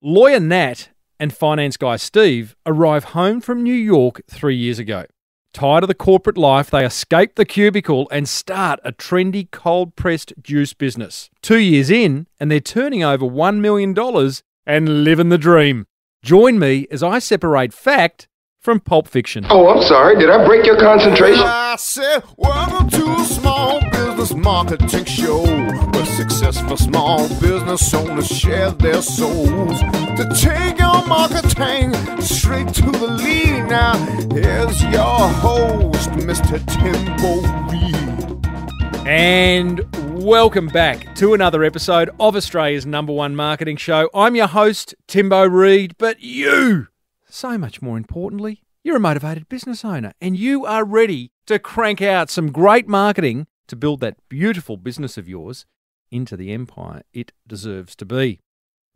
Lawyer Nat and finance guy Steve arrive home from New York three years ago. Tired of the corporate life, they escape the cubicle and start a trendy cold pressed juice business. Two years in, and they're turning over $1 million and living the dream. Join me as I separate fact from pulp fiction. Oh, I'm sorry. Did I break your concentration? Business marketing show where successful small business owners share their souls to take your marketing straight to the lead. Now, here's your host, Mr. Timbo Reid. And welcome back to another episode of Australia's number one marketing show. I'm your host, Timbo Reid, but you, so much more importantly, you're a motivated business owner and you are ready to crank out some great marketing to build that beautiful business of yours into the empire it deserves to be.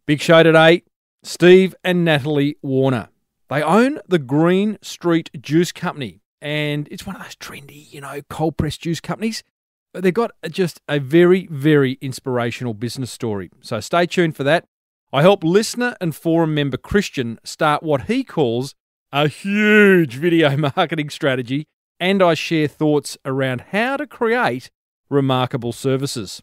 Big show today Steve and Natalie Warner. They own the Greene Street Juice Company, and it's one of those trendy, you know, cold pressed juice companies. But they've got just a very, very inspirational business story. So stay tuned for that. I help listener and forum member Christian start what he calls a huge video marketing strategy, and I share thoughts around how to create remarkable services.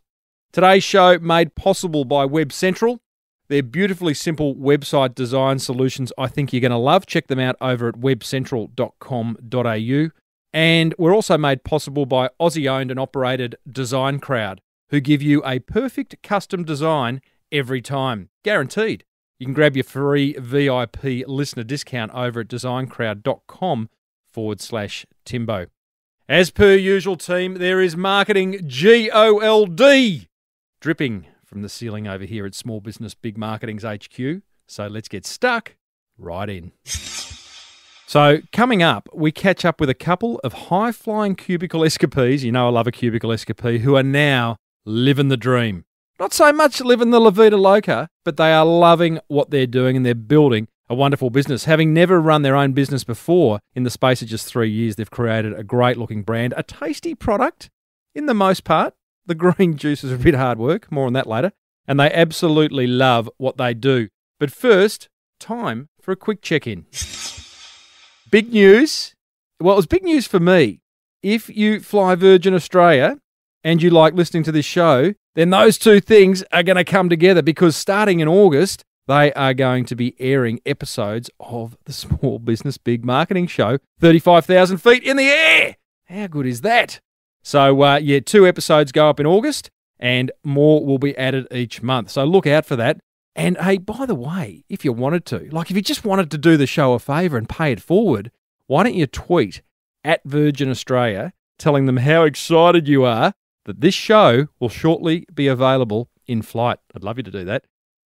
Today's show made possible by Web Central. They're beautifully simple website design solutions I think you're going to love. Check them out over at webcentral.com.au. And we're also made possible by Aussie owned and operated Design Crowd, who give you a perfect custom design every time, guaranteed. You can grab your free VIP listener discount over at designcrowd.com forward slash Timbo. As per usual, team, there is marketing G O L D dripping from the ceiling over here at Small Business Big Marketing's HQ. So let's get stuck right in. So, coming up, we catch up with a couple of high flying cubicle escapees. You know, I love a cubicle escapee who are now living the dream. Not so much living the La Vida Loca, but they are loving what they're doing and they're building a wonderful business. Having never run their own business before, in the space of just three years, they've created a great looking brand, a tasty product in the most part. The green juice is a bit hard work, more on that later. And they absolutely love what they do. But first, time for a quick check in. Big news. Well, it was big news for me. If you fly Virgin Australia and you like listening to this show, then those two things are going to come together because starting in August, they are going to be airing episodes of the Small Business Big Marketing Show 35,000 feet in the air. How good is that? So, uh, yeah, two episodes go up in August and more will be added each month. So look out for that. And hey, by the way, if you wanted to, like if you just wanted to do the show a favour and pay it forward, why don't you tweet at Virgin Australia telling them how excited you are that this show will shortly be available in flight? I'd love you to do that.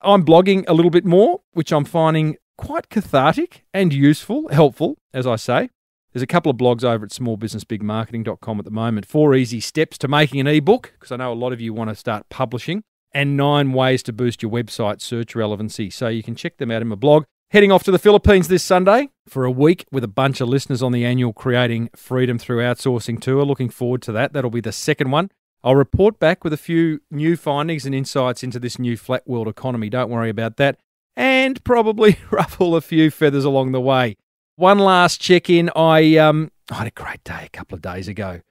I'm blogging a little bit more, which I'm finding quite cathartic and useful, helpful, as I say. There's a couple of blogs over at smallbusinessbigmarketing.com at the moment. Four easy steps to making an ebook, because I know a lot of you want to start publishing and nine ways to boost your website search relevancy. So you can check them out in my blog. Heading off to the Philippines this Sunday for a week with a bunch of listeners on the annual Creating Freedom Through Outsourcing tour. Looking forward to that. That'll be the second one. I'll report back with a few new findings and insights into this new flat world economy. Don't worry about that. And probably ruffle a few feathers along the way. One last check in. I, um, I had a great day a couple of days ago.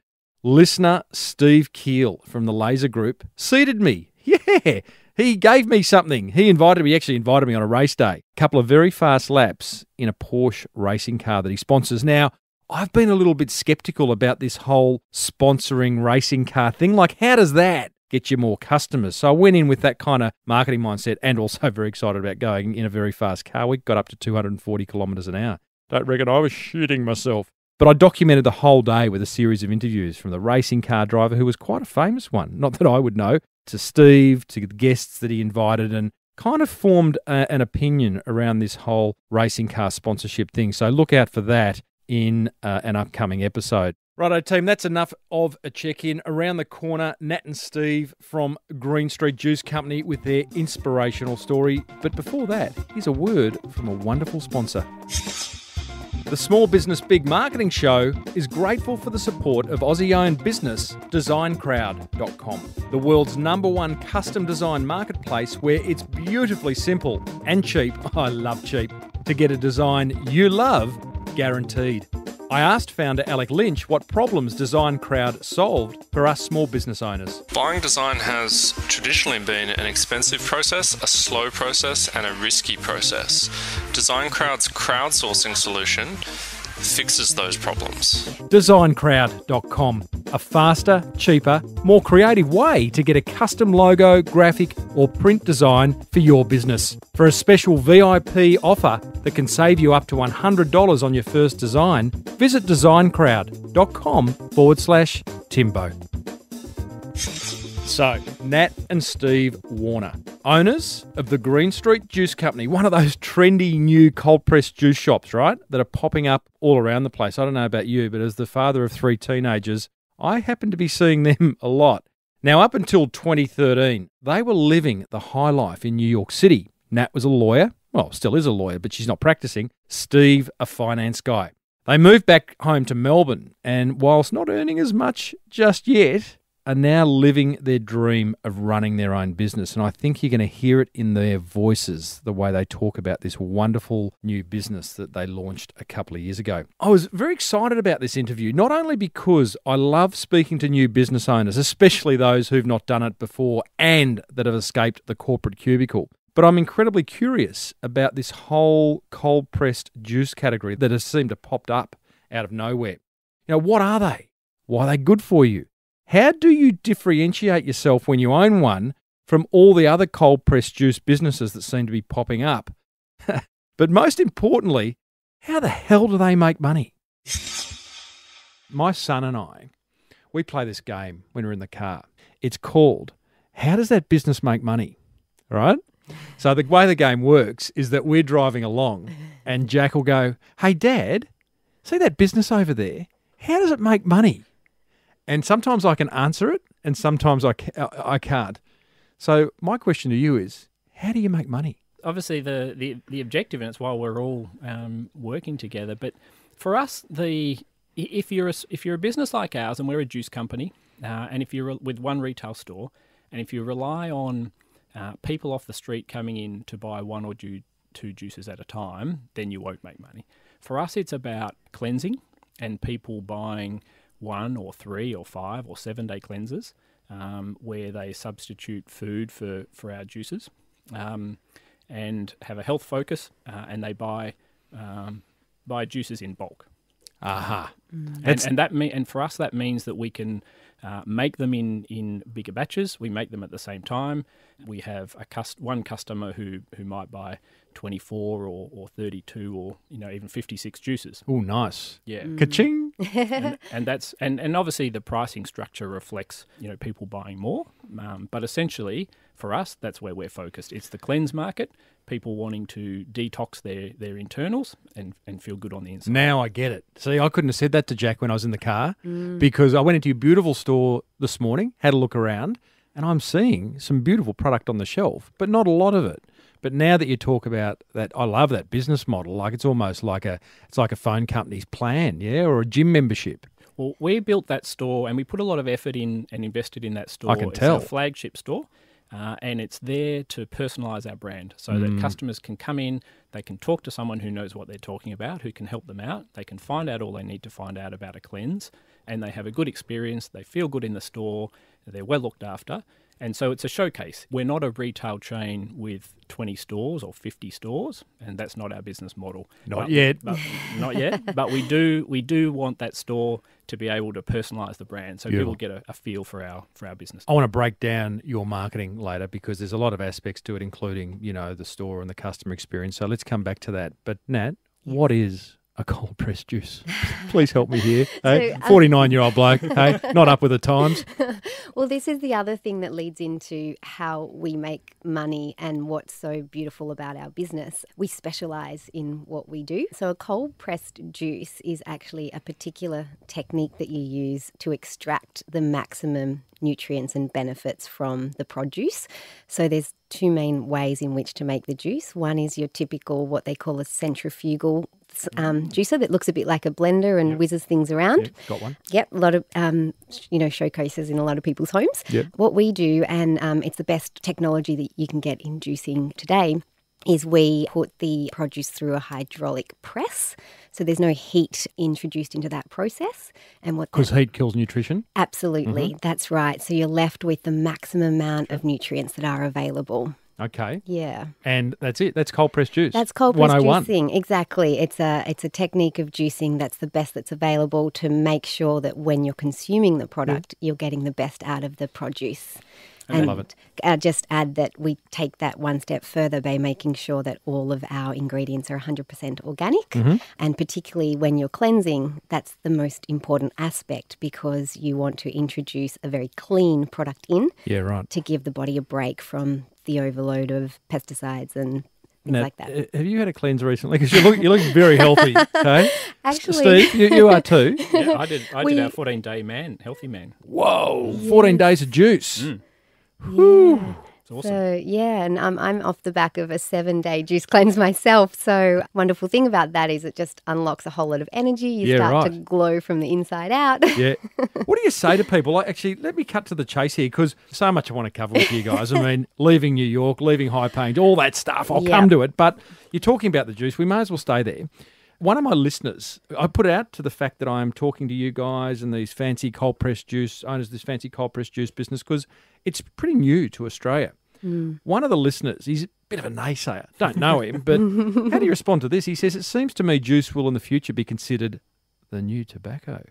Listener Steve Keel from the Laser Group seated me Yeah, he gave me something. He invited me, actually invited me on a race day. A couple of very fast laps in a Porsche racing car that he sponsors. Now, I've been a little bit skeptical about this whole sponsoring racing car thing. Like, how does that get you more customers? So I went in with that kind of marketing mindset and also very excited about going in a very fast car. We got up to 240 kilometres an hour. Don't reckon I was shooting myself. But I documented the whole day with a series of interviews from the racing car driver, who was quite a famous one, not that I would know, to Steve, to the guests that he invited, and kind of formed a, an opinion around this whole racing car sponsorship thing. So look out for that in uh, an upcoming episode. Righto, team, that's enough of a check in. Around the corner, Nat and Steve from Greene Street Juice Company with their inspirational story. But before that, here's a word from a wonderful sponsor. The Small Business Big Marketing Show is grateful for the support of Aussie owned business designcrowd.com, the world's number one custom design marketplace where it's beautifully simple and cheap. I love cheap to get a design you love guaranteed. I asked founder Alec Lynch what problems Design Crowd solved for us small business owners. Buying design has traditionally been an expensive process, a slow process, and a risky process. Design Crowd's crowdsourcing solution fixes those problems. DesignCrowd.com, a faster, cheaper, more creative way to get a custom logo, graphic, or print design for your business. For a special VIP offer that can save you up to $100 on your first design, visit designcrowd.com forward slash Timbo. So, Nat and Steve Warner, owners of the Greene Street Juice Company, one of those trendy new cold pressed juice shops, right? That are popping up all around the place. I don't know about you, but as the father of three teenagers, I happen to be seeing them a lot. Now, up until 2013, they were living the high life in New York City. Nat was a lawyer, well, still is a lawyer, but she's not practicing. Steve, a finance guy. They moved back home to Melbourne, and whilst not earning as much just yet, are now living their dream of running their own business. And I think you're going to hear it in their voices, the way they talk about this wonderful new business that they launched a couple of years ago. I was very excited about this interview, not only because I love speaking to new business owners, especially those who've not done it before and that have escaped the corporate cubicle. But I'm incredibly curious about this whole cold pressed juice category that has seemed to popped up out of nowhere. You know, what are they? Why are they good for you? How do you differentiate yourself when you own one from all the other cold pressed juice businesses that seem to be popping up? but most importantly, how the hell do they make money? My son and I, we play this game when we're in the car. It's called How Does That Business Make Money? Right? So the way the game works is that we're driving along and Jack will go, Hey, Dad, see that business over there? How does it make money? And sometimes I can answer it and sometimes I, ca- I can't. So my question to you is, how do you make money? obviously the, the, the objective, and it's why we're all um, working together. But for us, the if you're a, if you're a business like ours, and we're a juice company, uh, and if you're with one retail store, and if you rely on uh, people off the street coming in to buy one or two juices at a time, then you won't make money. For us, it's about cleansing and people buying one or three or five or seven day cleanses um, where they substitute food for, for our juices. Um, and have a health focus, uh, and they buy um, buy juices in bulk. Aha. And, and that me- and for us that means that we can uh, make them in, in bigger batches. We make them at the same time. We have a cust- one customer who, who might buy 24 or, or 32 or you know even 56 juices. Oh, nice. Yeah. Ka-ching. And, and that's and, and obviously the pricing structure reflects you know people buying more, um, but essentially for us that's where we're focused. It's the cleanse market, people wanting to detox their their internals and, and feel good on the inside. Now I get it. See, I couldn't have said that to Jack when I was in the car because I went into your beautiful store this morning, had a look around, and I'm seeing some beautiful product on the shelf, but not a lot of it. But now that you talk about that, I love that business model. Like it's almost like a it's like a phone company's plan, yeah, or a gym membership. Well, we built that store and we put a lot of effort in and invested in that store. I can it's tell. our flagship store. Uh, and it's there to personalise our brand so Mm. that customers can come in, they can talk to someone who knows what they're talking about, who can help them out. They can find out all they need to find out about a cleanse, and they have a good experience. They feel good in the store, they're well looked after. And so it's a showcase. We're not a retail chain with 20 stores or 50 stores, and that's not our business model. Not But- yet. but not yet. But we do we do want that store to be able to personalise the brand, so Beautiful. people get a, a feel for our for our business. I want to break down your marketing later because there's a lot of aspects to it, including you know the store and the customer experience. So let's come back to that. But Nat, what is a cold pressed juice? Please help me here. Hey, um, 49 year old bloke, hey, not up with the times. Well, this is the other thing that leads into how we make money and what's so beautiful about our business. We specialize in what we do. So, a cold pressed juice is actually a particular technique that you use to extract the maximum nutrients and benefits from the produce. So, there's two main ways in which to make the juice. One is your typical, what they call a centrifugal s- um, juicer that looks a bit like a blender and whizzes things around. Got one. Yep, a lot of um, you know showcases in a lot of people's homes. Yep. What we do, and um, it's the best technology that you can get in juicing today, is we put the produce through a hydraulic press. So there's no heat introduced into that process, and what Because heat kills nutrition. absolutely Mm-hmm. that's right. So you're left with the maximum amount of nutrients that are available. Okay. Yeah. And that's it. That's cold pressed juice. That's cold press 101. juicing. Exactly. It's a it's a technique of juicing that's the best that's available to make sure that when you're consuming the product, you're getting the best out of the produce. And love it. Uh, just add that we take that one step further by making sure that all of our ingredients are 100% organic. Mm-hmm. And particularly when you're cleansing, that's the most important aspect because you want to introduce a very clean product in Yeah, right. to give the body a break from the overload of pesticides and things Now, like that. Have you had a cleanse recently? Because you look, you look very healthy. Okay. Actually, Steve, you, you are too. Yeah, I did. I We- did our 14 day man, healthy man. Whoa. 14 days of juice. Mm. It's awesome. So yeah, and I'm I'm off the back of a seven day juice cleanse myself. So wonderful thing about that is it just unlocks a whole lot of energy. You Yeah, start to glow from the inside out. Yeah. What do you say to people? Like, actually, let me cut to the chase here because so much I want to cover with you guys. I mean, leaving New York, leaving High Payne, all that stuff. I'll Yeah. come to it. But you're talking about the juice. We may as well stay there. One of my listeners, I put out to the fact that I am talking to you guys and these fancy cold pressed juice owners, this fancy cold pressed juice business, because it's pretty new to Australia. One of the listeners, he's a bit of a naysayer. Don't know him, but how do you respond to this? He says, It seems to me juice will in the future be considered the new tobacco.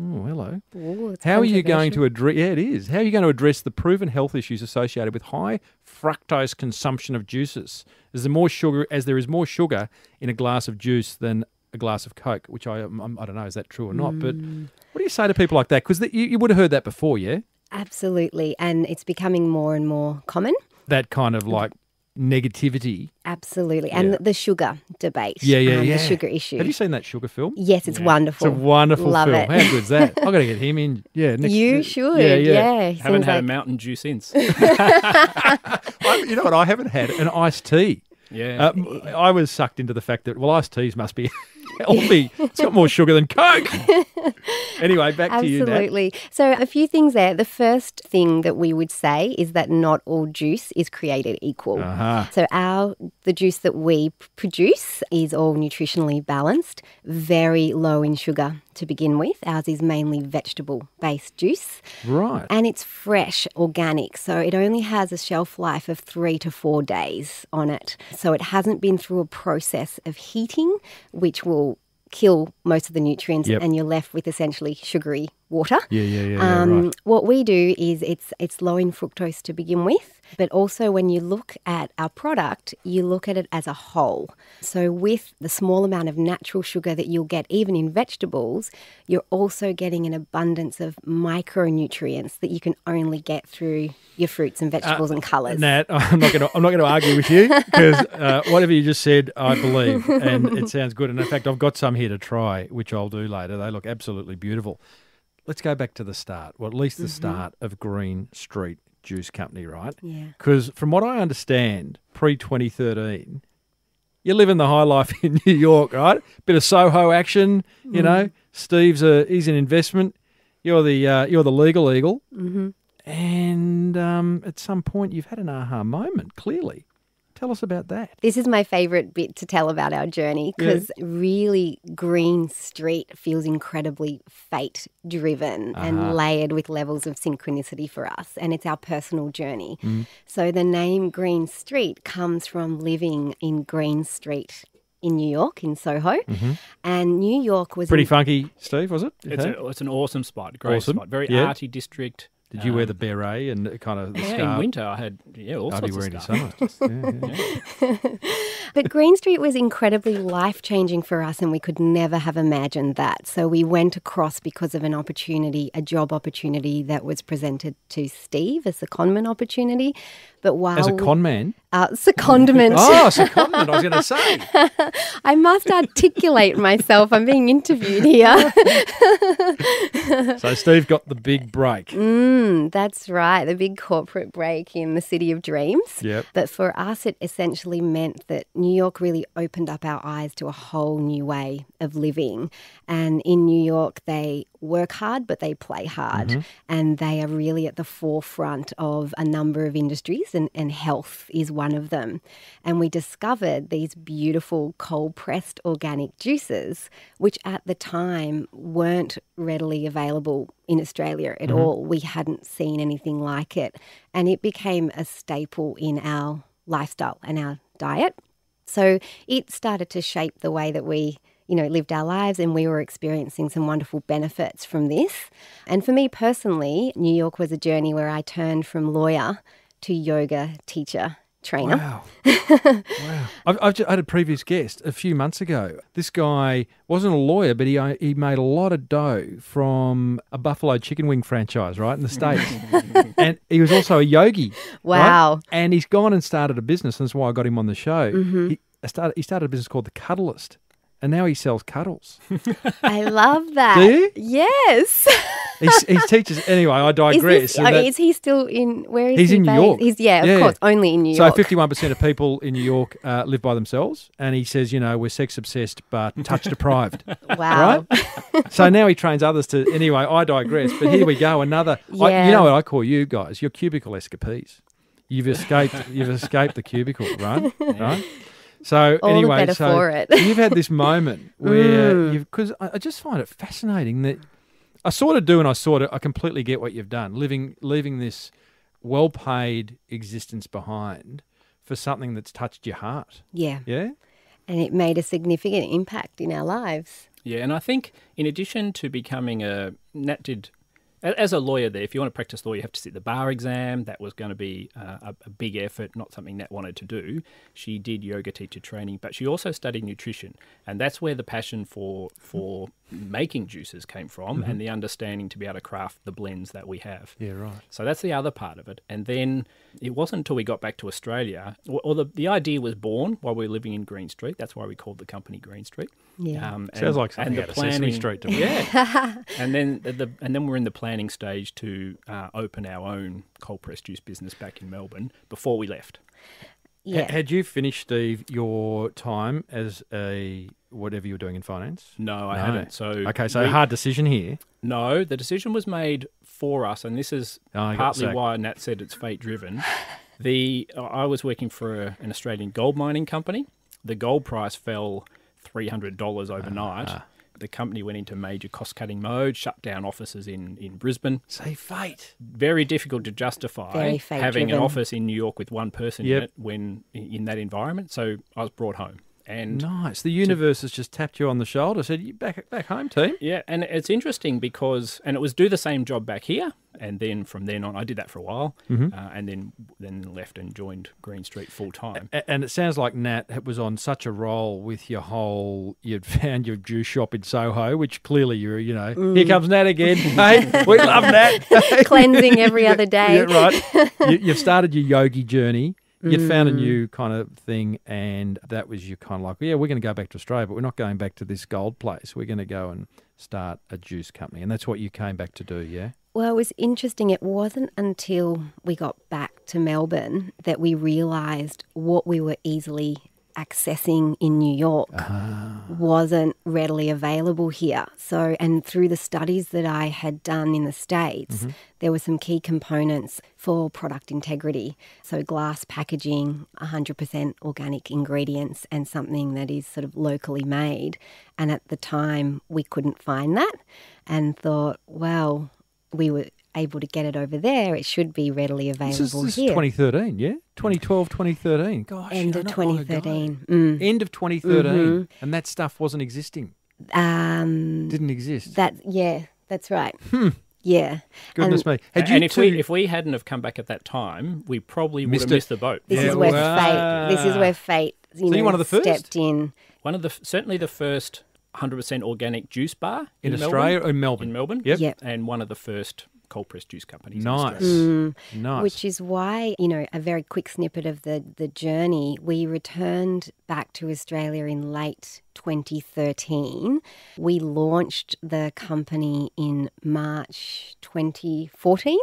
Oh, hello. Ooh, How are you going to address? Yeah, it is. How are you going to address the proven health issues associated with high fructose consumption of juices? Is there more sugar? As there is more sugar in a glass of juice than a glass of Coke, which I um, I don't know is that true or not. But Mm. what do you say to people like that? Because you, you would have heard that before, yeah. Absolutely, and it's becoming more and more common. That kind of like negativity. Absolutely, and Yeah. the sugar debate. Yeah, yeah, um, yeah. The sugar issue. Have you seen that sugar film? yes, it's It's wonderful. It's a wonderful Love film. it. How good's that? I've got to get him in. Yeah, next, you should. Yeah, Yeah, yeah. Haven't seems had a mountain dew since. I, you know what? I haven't had an iced tea. Yeah. Uh, I was sucked into the fact that well, iced teas must be healthy. It's got more sugar than Coke. anyway, back to you, Absolutely. So, a few things there. The first thing that we would say is that not all juice is created equal. Uh-huh. So, our the juice that we produce is all nutritionally balanced, very low in sugar to begin with. Ours is mainly vegetable based juice. Right. And it's fresh, organic. So it only has a shelf life of three to four days on it. So it hasn't been through a process of heating, which will kill most of the nutrients, Yep. and you're left with essentially sugary water. Yeah, yeah, yeah, yeah, Um, right. What we do is it's it's low in fructose to begin with, but also when you look at our product, you look at it as a whole. So with the small amount of natural sugar that you'll get even in vegetables, you're also getting an abundance of micronutrients that you can only get through your fruits and vegetables and colours. Nat, I'm not going to. I'm not going to argue with you because uh, whatever you just said, I believe, and it sounds good. And in fact, I've got some here to try, which I'll do later. They look absolutely beautiful. Let's go back to the start, or at least the start of Greene Street Juice Company, right? Yeah. Because from what I understand, pre 2013, you're living the high life in New York, right? Bit of Soho action, you know. Steve's a he's an investment. You're the uh, you're the legal eagle, mm-hmm. and um, at some point you've had an aha moment. Clearly, tell us about that. This is my favourite bit to tell about our journey because really Greene Street feels incredibly fate driven and uh-huh. layered with levels of synchronicity for us. And it's our personal journey. Mm. So the name Greene Street comes from living in Greene Street in New York, in Soho. Mm-hmm. And New York was Pretty in- funky, Steve, was it? It's, a, it's an awesome spot. Great Awesome. spot. Very Yeah. arty district. Did you wear Um, the beret and kind of the Yeah, scarf? in winter I had yeah all I'd be sorts wearing of stuff. summer. Yeah, yeah. But Greene Street was incredibly life changing for us, and we could never have imagined that. So we went across because of an opportunity, a job opportunity that was presented to Steve as a conman opportunity. But while As a con man. uh, secondment, Oh, secondment, I was going to say. I must articulate myself. I'm being interviewed here. So Steve got the big break. Mm, that's right, the big corporate break in the city of dreams. Yep. But for us, it essentially meant that New York really opened up our eyes to a whole new way of living. And in New York, they work hard, but they play hard. Mm-hmm. And they are really at the forefront of a number of industries, and, and health is one of them. And we discovered these beautiful cold pressed organic juices, which at the time weren't readily available in Australia at mm-hmm. all. We hadn't seen anything like it. And it became a staple in our lifestyle and our diet. So it started to shape the way that we, you know, lived our lives and we were experiencing some wonderful benefits from this. And for me personally, New York was a journey where I turned from lawyer to yoga teacher trainer. Wow. wow. I've, I've just had a previous guest a few months ago. This guy wasn't a lawyer, but he, he made a lot of dough from a buffalo chicken wing franchise, right, in the States. and he was also a yogi. right? Wow. And he's gone and started a business, and that's why I got him on the show. Mm-hmm. He, started, he started a business called The Cuddlist. And now he sells cuddles. I love that. Do you? Yes. He's, he teaches. Anyway, I Is, digress. this, So I mean, that- is he still in? Where is He's he in New based? York. He's yeah, of Yeah. course, only in New York. So fifty-one percent of people in New York uh, live by themselves, and he says, you know, we're sex obsessed but touch deprived. wow. right? so now he trains others to. Anyway, I digress. But here we go. Another. I, Yeah. you know what I call you guys? You're cubicle escapees. You've escaped. you've escaped the cubicle, right? Right. So All the anyway, better so for it. you've had this moment where Mm. you've because I, I just find it fascinating that I sort of do and I sort of I completely get what you've done, living leaving this well-paid existence behind for something that's touched your heart. yeah, Yeah. and it made a significant impact in our lives. Yeah, and I think in addition to becoming a Nat did a- as a lawyer there, if you want to practice law, you have to sit the bar exam. That was going to be uh, a, big effort, not something Nat wanted to do. She did yoga teacher training, but she also studied nutrition, and that's where the passion for for making juices came from, and the understanding to be able to craft the blends that we have. Yeah. Right. So that's the other part of it. And then it wasn't until we got back to Australia, or, or the, the idea was born while we were living in Greene Street. That's why we called the company Greene Street. Yeah. Um, Sounds like something the out of Sesame Street to me. Yeah. and then the, the and then we're in the planning stage to uh, open our own cold pressed juice business back in Melbourne before we left. Yeah. Ha- Had you finished, Steve, your time as a whatever you were doing in finance? No, I No. haven't. So Okay, so we- hard decision here. No, the decision was made for us, and this is Oh, partly why Nat said it's fate driven. The I was working for a, an Australian gold mining company. The gold price fell three hundred dollars overnight. Ah. The company went into major cost cutting mode, shut down offices in, in Brisbane. Say fate. Very difficult to justify Very fate having an office in New York with one person Yep. in it when in that environment. So I was brought home, and Nice. The universe has just tapped you on the shoulder, said, "You back back home, team." Yeah, and it's interesting because, and it was do the same job back here, and then from then on, I did that for a while, Mm-hmm. uh, and then then left and joined Greene Street full time. A- And it sounds like Nat it was on such a roll with your whole. You'd found your juice shop in Soho, which clearly you're, you know, here comes Nat again. hey, we love Nat. Cleansing every other day. Yeah, right. you, you've started your yogi journey. You'd Mm. found a new kind of thing, and that was your kind of like, yeah, we're going to go back to Australia, but we're not going back to this gold place. We're going to go and start a juice company, and that's what you came back to do, yeah. Well, it was interesting. It wasn't until we got back to Melbourne that we realised what we were easily accessing in New York ah. wasn't readily available here. So, and through the studies that I had done in the States, mm-hmm. there were some key components for product integrity. So, glass packaging, 100% organic ingredients, and something that is sort of locally made. And at the time, we couldn't find that and thought, well, we were able to get it over there. It should be readily This is, available this is here. 2013, yeah? 2012, 2013. Gosh. End of know, not long ago. 2013. Mm. End of 2013. And that stuff wasn't existing, Um, didn't exist. that yeah, that's right. Yeah, Goodness and me. Had you and if two, we if we hadn't have come back at that time, we probably would have it. missed the boat. this Yeah, is where wow. fate. This is where fate. You So know, you're one of the first? stepped in. One of the certainly the first 100% organic juice bar in Melbourne. Australia or in Melbourne? in Melbourne. Yep. Yep. and one of the first cold pressed juice companies. Nice. Australia. Mm. Nice. Which is why, you know, a very quick snippet of the, the journey, we returned back to Australia in late 2013. We launched the company in March 2014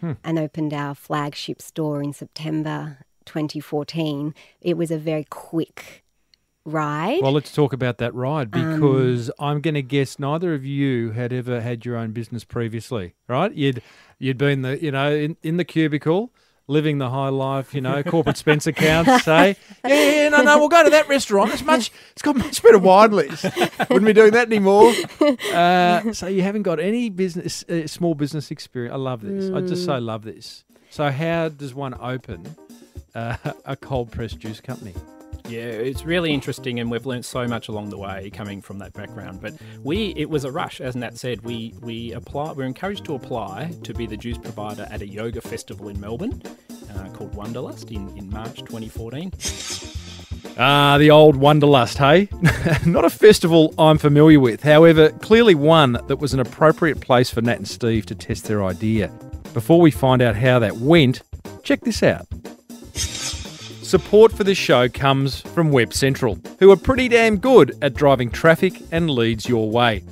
hmm. and opened our flagship store in September 2014. It was a very quick ride. Well, let's talk about that ride Um, because I'm going to guess neither of you had ever had your own business previously, right? You'd you'd been the you know in, in the cubicle, living the high life, you know, corporate Spencer accounts. Say, yeah, yeah, no, no, we'll go to that restaurant. It's much, it's got much better wine list. Wouldn't be doing that anymore. Uh, so you haven't got any business, uh, small business experience. I love this. I just Mm. so love this. So how does one open uh, a cold pressed juice company? Yeah, it's really interesting, and we've learned so much along the way coming from that background. But we, it was a rush, as Nat said. We we apply, we're encouraged to apply to be the juice provider at a yoga festival in Melbourne uh, called Wanderlust in, in March 2014. Ah, the old Wanderlust, hey? Not a festival I'm familiar with. However, clearly one that was an appropriate place for Nat and Steve to test their idea. Before we find out how that went, check this out. Support for this show comes from Web Central, who are pretty damn good at driving traffic and leads your way.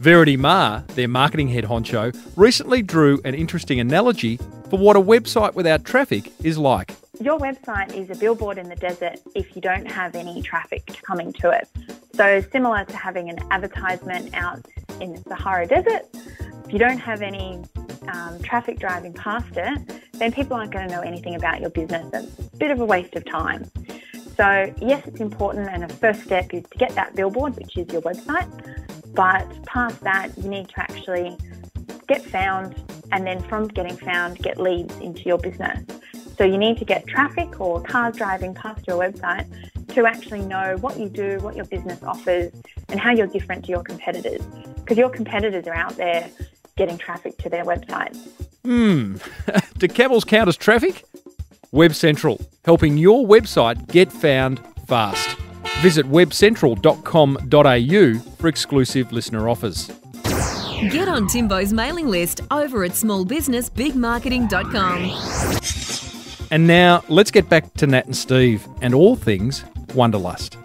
Verity Ma, their marketing head honcho, recently drew an interesting analogy for what a website without traffic is like. Your website is a billboard in the desert if you don't have any traffic coming to it. So, similar to having an advertisement out in the Sahara Desert, if you don't have any um, traffic driving past it, then people aren't going to know anything about your business. It's a bit of a waste of time. So, yes, it's important, and the first step is to get that billboard, which is your website. But past that, you need to actually get found, and then from getting found, get leads into your business. So you need to get traffic or cars driving past your website to actually know what you do, what your business offers, and how you're different to your competitors. Because your competitors are out there getting traffic to their websites. Hmm. Do camels count as traffic? Web Central, helping your website get found fast. Visit webcentral.com.au for exclusive listener offers. Get on Timbo's mailing list over at smallbusinessbigmarketing.com. And now let's get back to Nat and Steve and all things Wanderlust.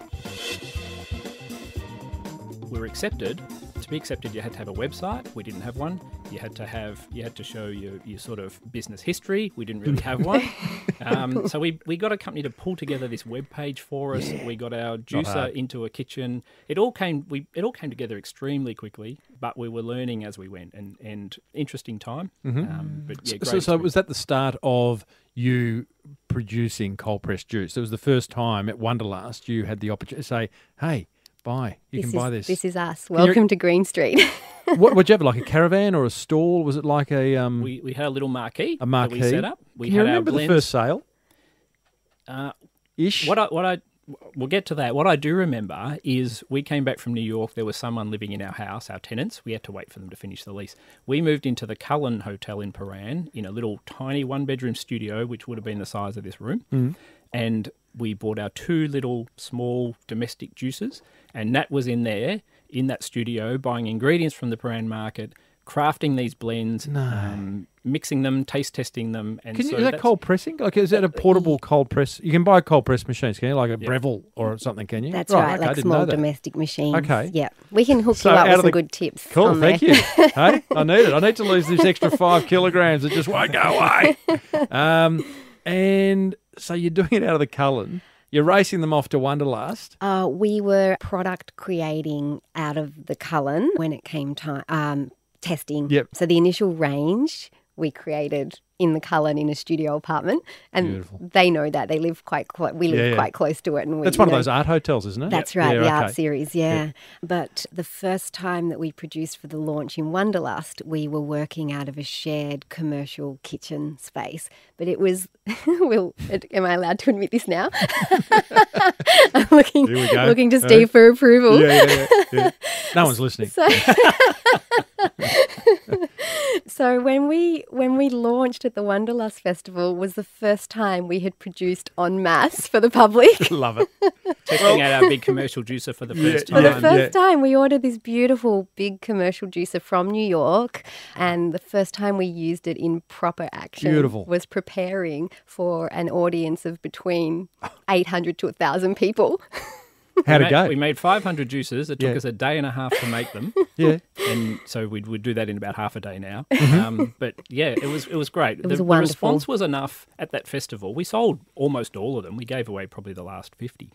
We're accepted. To be accepted, you had to have a website. We didn't have one. You had to have you had to show your, your sort of business history. We didn't really have one. Um, so we, we got a company to pull together this web page for us. We got our juicer into a kitchen. It all came we it all came together extremely quickly, but we were learning as we went and, and interesting time. Um, but yeah, great So, so was that the start of you producing cold pressed juice? It was the first time at Wanderlust you had the opportunity to say, hey, buy, you this can is, buy this. This is us. Welcome to Greene Street. what would you have, like a caravan or a stall? Was it like a. Um, we, we had a little marquee, a marquee? that we set up. We Can you had remember our the first sale? Uh, Ish. What I, what I, we'll get to that. What I do remember is we came back from New York. There was someone living in our house, our tenants. We had to wait for them to finish the lease. We moved into the Cullen Hotel in Prahran in a little tiny one bedroom studio, which would have been the size of this room. And we bought our two little small domestic juicers. And Nat was in there in that studio buying ingredients from the Prahran market, crafting these blends, um, mixing them, taste testing them. And Can you, so is that cold pressing? Like, is that a portable cold press? You can buy cold press machines, can you? Like a Breville or something, can you? That's right, okay, I like didn't small domestic machines. Okay. Yeah. We can hook So you up with some the- good tips. Cool, thank there. you. hey, I need it. I need to lose this extra five kilograms. It just won't go away. Um, and so you're doing it out of the Cullen. You're racing them off to Wanderlust. Uh, we were product creating out of the Cullen when it came time um, testing. Yep. So the initial range we created in the Cullen in a studio apartment, and Beautiful. they know that they live quite we live Yeah, yeah. quite close to it, and we, That's one of those art hotels, isn't it? That's right, Yeah, the okay. art series, yeah. But the first time that we produced for the launch in Wanderlust, we were working out of a shared commercial kitchen space. But it was, will, am I allowed to admit this now? I'm looking, Here we go. looking to Uh, Steve for approval. Yeah, yeah, yeah, yeah. No one's listening. So, So when we when we launched at the Wanderlust Festival was the first time we had produced en masse for the public. Love it. Testing out our big commercial juicer for the first For the time. first yeah. time, we ordered this beautiful big commercial juicer from New York, and the first time we used it in proper action Beautiful. was preparing for an audience of between 800 to 1,000 people. How'd it go? We made 500 juices. It took Yeah. us a day and a half to make them. Yeah. and so we would we'd do that in about half a day now. Mm-hmm. Um, but yeah, it was it was great. was the, the wonderful. response was enough at that festival. We sold almost all of them. We gave away probably the last fifty,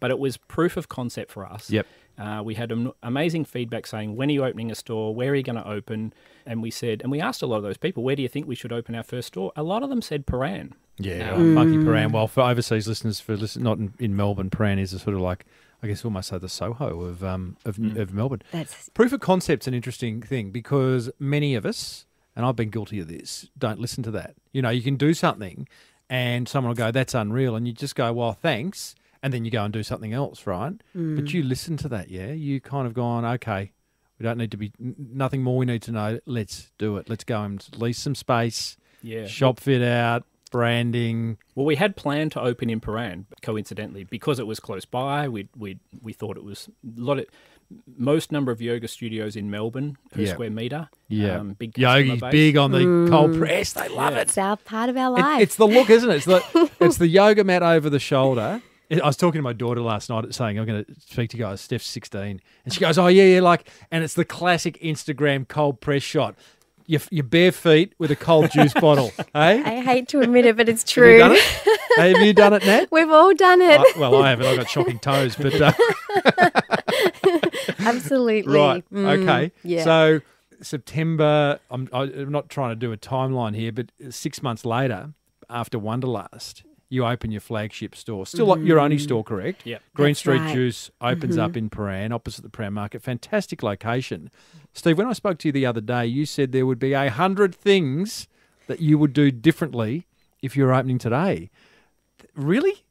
but it was proof of concept for us. Yep. Uh, we had am- amazing feedback saying, when are you opening a store? Where are you going to open? And we said, and we asked a lot of those people, where do you think we should open our first store? A lot of them said Prahran. Yeah, well, funky Prahran. Well, for overseas listeners, for listen, not in, in Melbourne, Prahran is a sort of like, I guess, almost like the Soho of um of, of Melbourne. That's Proof of concept's an interesting thing because many of us, and I've been guilty of this, don't listen to that. You know, you can do something, and someone will go, "That's unreal," and you just go, "Well, thanks," and then you go and do something else, right? But you listen to that, yeah. You kind of gone, okay. We don't need to be nothing more. We need to know. Let's do it. Let's go and lease some space. Yeah. Shop fit out, branding. Well, we had planned to open in Prahran, but coincidentally, because it was close by, we we we thought it was a lot of most number of yoga studios in Melbourne per Yeah. square meter. Yeah, um, big customer Yogi's base. big on the cold press. They love it. it's our part of our It- life. It's the look, isn't it? It's the it's the yoga mat over the shoulder. I was talking to my daughter last night, saying I'm going to speak to you guys. Steph's 16, and she goes, "Oh yeah, yeah," like, and it's the classic Instagram cold press shot. Your, your bare feet with a cold juice bottle. Hey, I hate to admit it, but it's true. have you true. done it? Hey, have you done it, Nat? We've all done it. I- well, I haven't. I've got shocking toes, but uh, Absolutely. right, Mm, okay. Yeah. So September. I'm, I'm not trying to do a timeline here, but six months later, after Wanderlust, you open your flagship store. Still like your only mm. store, correct? Yep. Green That's Street right. Juice opens up mm-hmm. in Prahran, opposite the Prahran Market. Fantastic location. Steve, when I spoke to you the other day, you said there would be a hundred things that you would do differently if you were opening today. Really?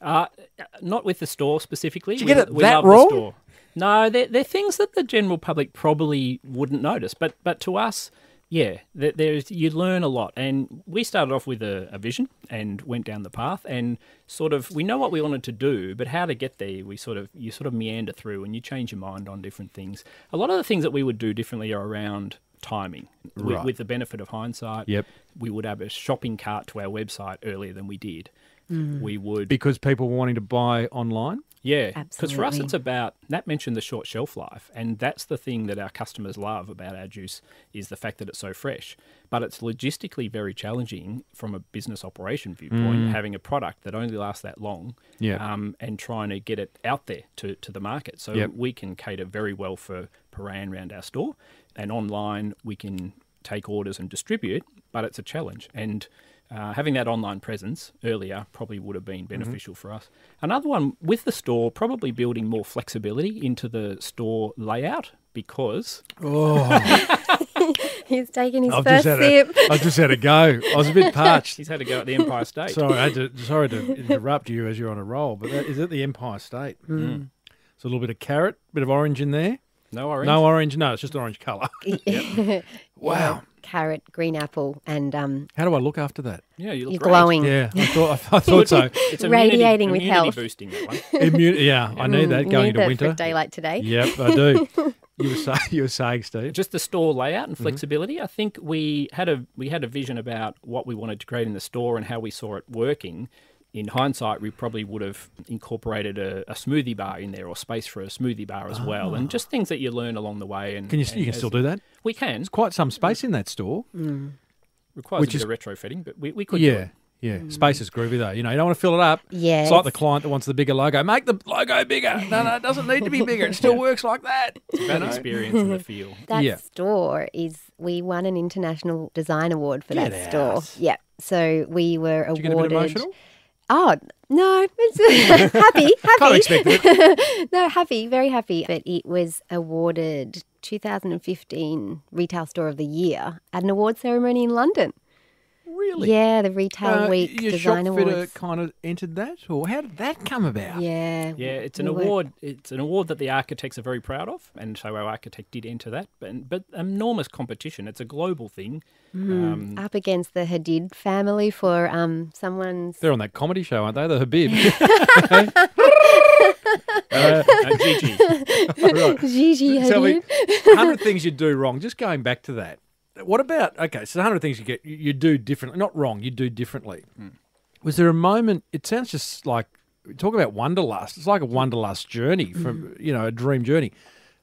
Uh, uh not with the store specifically. Did you we, get it we that love wrong? The store. No, they're, they're things that the general public probably wouldn't notice, but but to us, yeah, there, there's you learn a lot. And we started off with a, a vision and went down the path, and sort of we know what we wanted to do, but how to get there, we sort of you sort of meander through, and you change your mind on different things. A lot of the things that we would do differently are around timing, with, Right. with the benefit of hindsight. Yep. we would have a shopping cart to our website earlier than we did. Mm. We would Because people were wanting to buy online? Yeah, because for us it's about Nat mentioned the short shelf life, and that's the thing that our customers love about our juice is the fact that it's so fresh. But it's logistically very challenging from a business operation viewpoint, having a product that only lasts that long, Yeah. um, and trying to get it out there to, to the market. So Yep. we can cater very well for Prahran around our store, and online we can take orders and distribute, but it's a challenge. And uh, having that online presence earlier probably would have been beneficial for us. Another one with the store, probably building more flexibility into the store layout because Oh. He's taking his I've first just, had sip. a, I just had a go. I was a bit parched. he's had to go at the Empire State. Sorry, I had to, sorry to interrupt you as you're on a roll, but that, is it the Empire State? Mm. So a little bit of carrot, bit of orange in there. No orange. No orange, no, it's just an orange colour. wow. Carrot, green apple, and um, How do I look after that? Yeah, you look you're great. glowing. Yeah, I thought, I thought so. It's immunity, Radiating with immunity health. boosting that one. Immun- yeah, I need that Mm, going need into that winter. for a today. Yep, I do. You were, say, you were saying, Steve? just the store layout Mm-hmm. and flexibility. I think we had a we had a vision about what we wanted to create in the store and how we saw it working. In hindsight, we probably would have incorporated a, a smoothie bar in there or space for a smoothie bar as well, and just things that you learn along the way. And Ah. Can you, and you can still do that? We can. It's Quite some space in that store. Requires which a bit is- of retrofitting, but we, we could. do Yeah, it. yeah. Space is groovy though. You know, you don't want to fill it up. Yeah, It's like the client that wants the bigger logo. Make the logo bigger. No, no, it doesn't need to be bigger. It still works like that. It's about the experience and the feel. That Yeah. store is we won an international design award for Get that store. Yeah. So we were Did you get a awarded. Oh no, it's happy, happy. Kind of expected it. no, happy, very happy. But it was awarded 2015 Retail Store of the Year at an award ceremony in London. Really? Yeah, the Retail Uh, Week your Design shop fitter Awards. kind of entered that, or how did that come about? Yeah. Yeah, it's an we were- award. It's an award that the architects are very proud of, and so our architect did enter that. But but enormous competition. It's a global thing. Um, Up against the Hadid family for um someone's. They're on that comedy show, aren't they? The Habib. uh, Gigi. right. Gigi Tell me, Hadid. 100 things you do wrong. Just going back to that. What about, okay, so 100 things you get, you, do differently. Not wrong, you do differently. Was there a moment, it sounds just like, talk about wanderlust. It's like a wanderlust journey from, you know, a dream journey.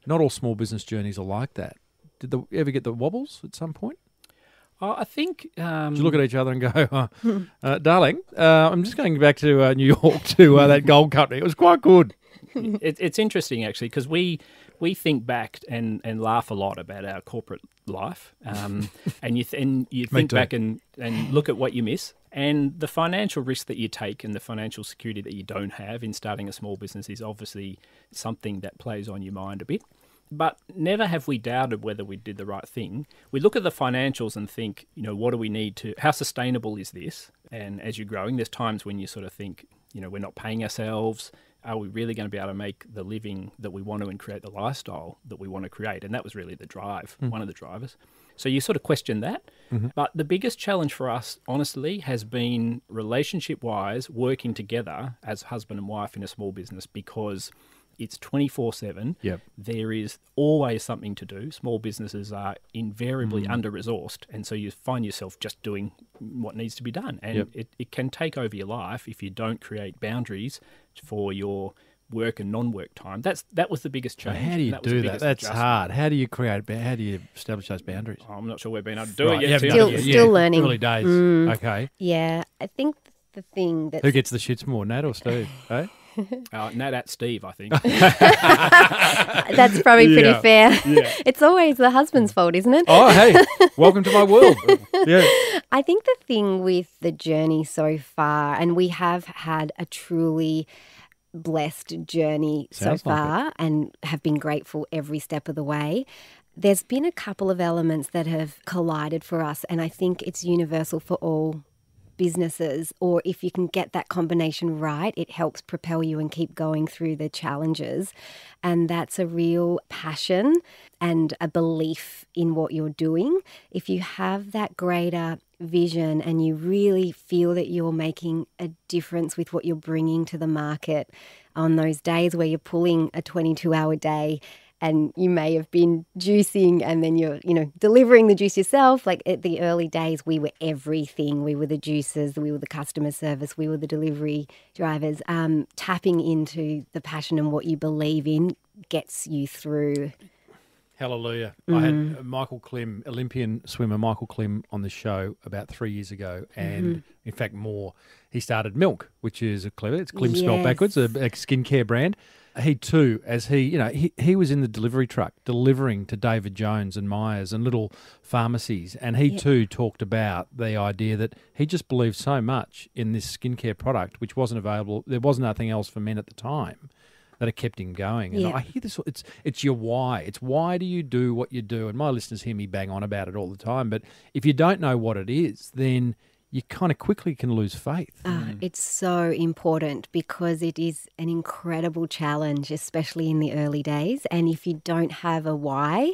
Not all small business journeys are like that. Did the, ever get the wobbles at some point? Oh, I think. Um, Did you look at each other and go, oh, uh, darling, uh, I'm just going back to uh, New York to uh, that gold company. It was quite good. it, it's interesting actually because we we think back and, and laugh a lot about our corporate life, um, and you th- and you think back and, and look at what you miss and the financial risk that you take and the financial security that you don't have in starting a small business is obviously something that plays on your mind a bit. But never have we doubted whether we did the right thing. We look at the financials and think, you know, what do we need to, how sustainable is this? And as you're growing, there's times when you sort of think, you know, we're not paying ourselves. Are we really going to be able to make the living that we want to and create the lifestyle that we want to create? And that was really the drive, mm. one of the drivers. So you sort of question that. Mm-hmm. But the biggest challenge for us, honestly, has been relationship wise working together as husband and wife in a small business because it's 24 7. Yep. There is always something to do. Small businesses are invariably Mm. under resourced. And so you find yourself just doing what needs to be done. And Yep. it, it can take over your life if you don't create boundaries for your work and non work time. That's That was the biggest So challenge. how do you that do that? That's adjustment. hard. How do you create, how do you establish those boundaries? I'm not sure we've been able to do Right, it yet. haven't to be done Still- it still Yeah, learning. Early days. Mm. Okay. Yeah, I think the thing that Who gets the shits more, Nat or Steve? eh? Uh, Nat at Steve, I think. that's probably pretty Yeah. fair. It's always the husband's fault, isn't it? Oh, hey, welcome to my world. Yeah. I think the thing with the journey so far, and we have had a truly blessed journey Sounds so like far and have been grateful every step of the way. There's been a couple of elements that have collided for us, and I think it's universal for all businesses, or if you can get that combination right, it helps propel you and keep going through the challenges. And that's a real passion and a belief in what you're doing. If you have that greater vision and you really feel that you're making a difference with what you're bringing to the market on those days where you're pulling a 22 hour day and you may have been juicing and then you're you know delivering the juice yourself like at the early days we were everything we were the juicers we were the customer service we were the delivery drivers um, tapping into the passion and what you believe in gets you through Hallelujah. I had uh, Michael Klim, Olympian swimmer Michael Klim, on the show about three years ago. And in fact, more. He started Milk, which is a clever, it's Klim spelled backwards, a, a skincare brand. He too, as he, you know, he, he was in the delivery truck delivering to David Jones and Myers and little pharmacies. And he too talked about the idea that he just believed so much in this skincare product, which wasn't available. There wasn't nothing else for men at the time that it kept him going. And Yeah. I hear this. It's it's your why. It's why do you do what you do? And my listeners hear me bang on about it all the time. But if you don't know what it is, then you kind of quickly can lose faith. Uh, It's so important because it is an incredible challenge, especially in the early days. And if you don't have a why,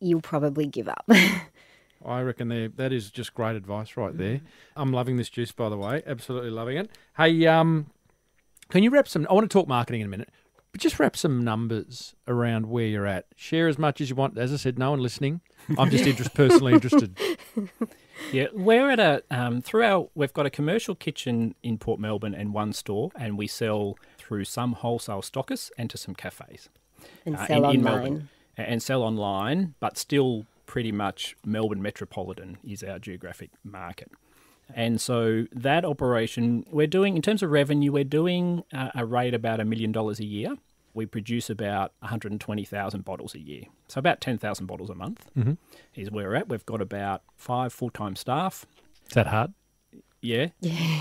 you'll probably give up. I reckon there that is just great advice right there. I'm loving this juice, by the way. Absolutely loving it. Hey, um, can you wrap some? I want to talk marketing in a minute, but just wrap some numbers around where you're at. Share as much as you want. As I said, no one listening. I'm just interest, personally interested. Yeah, we're at a um, through our we've got a commercial kitchen in Port Melbourne and one store, and we sell through some wholesale stockists and to some cafes. and uh, sell in- in online. Melbourne. And sell online, but still pretty much Melbourne metropolitan is our geographic market. And so that operation, we're doing, in terms of revenue, we're doing uh, a rate about a million dollars a year. We produce about 120,000 bottles a year. So about 10,000 bottles a month mm-hmm. is where we're at. We've got about five full time staff. Is that hard? Yeah.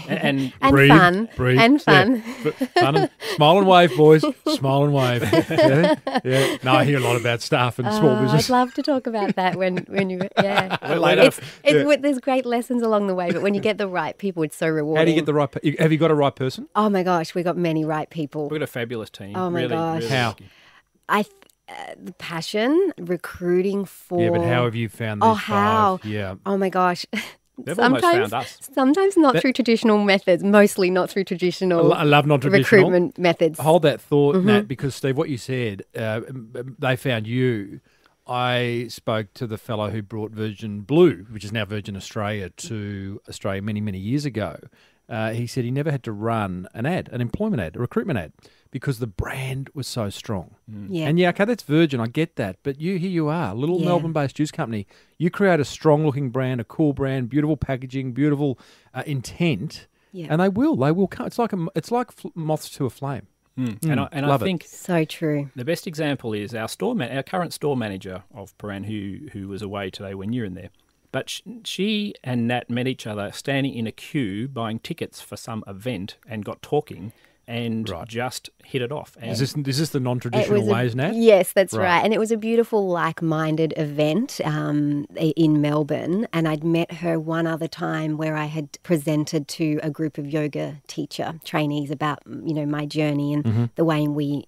And, And Breathe, fun. breathe. And fun. Yeah. Fun and, smile and wave, boys. Smile and wave. Yeah, yeah. No, I hear a lot about staff and small Oh, business. I'd love to talk about that when, when you, yeah. Well, later. It's, it's, There's great lessons along the way, but when you get the right people, it's so rewarding. How do you get the right? pe- Have you got a right person? Oh my gosh, we got many right people. we've got a fabulous team. Oh my really, gosh. really How? I, th- uh, the passion, recruiting for. Yeah, but how have you found these Oh, how? five? Yeah. Oh my gosh. They've almost sometimes, found us. sometimes not That- through traditional methods, mostly not through traditional I love non-traditional. recruitment methods. Hold that thought, Mm-hmm. Nat, because Steve, what you said, uh, they found you. I spoke to the fellow who brought Virgin Blue, which is now Virgin Australia, to Australia many, many years ago. Uh, he said he never had to run an ad, an employment ad, a recruitment ad, because the brand was so strong. Yeah. And yeah, okay, that's Virgin. I get that. But you, here you are, little Yeah. Melbourne-based juice company. You create a strong-looking brand, a cool brand, beautiful packaging, beautiful uh, intent, Yeah. and they will. They will come. It's like a, it's like fl- moths to a flame. Mm. And, I, and I love it. think so true. the best example is our store man, our current store manager of Prahran, who who was away today when you're in there. But sh- she and Nat met each other standing in a queue buying tickets for some event and got talking and Right. just hit it off. And Is this is this the non-traditional was a- ways, Nat? Yes, that's Right. right. And it was a beautiful, like-minded event um, in Melbourne. And I'd met her one other time where I had presented to a group of yoga teacher trainees about, you know, my journey and Mm-hmm. the way in we,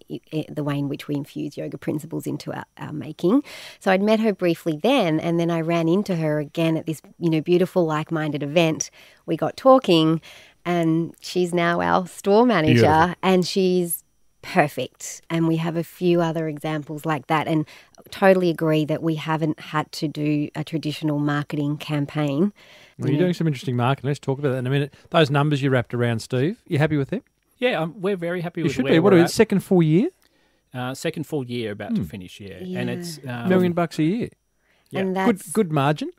the way in which we infuse yoga principles into our, our making. So I'd met her briefly then, and then I ran into her again at this, you know, beautiful, like-minded event. We got talking, and she's now our store manager, Beautiful. and she's perfect. And we have a few other examples like that. And totally agree that we haven't had to do a traditional marketing campaign. Well, you're doing some interesting marketing. Let's talk about that in a minute. Those numbers you wrapped around, Steve. You happy with them? yeah, um, we're very happy You with should where be. What we're we? Second full year, Uh, second full year about to finish, yeah. And it's um, million bucks a year. Yeah. And Good good margin.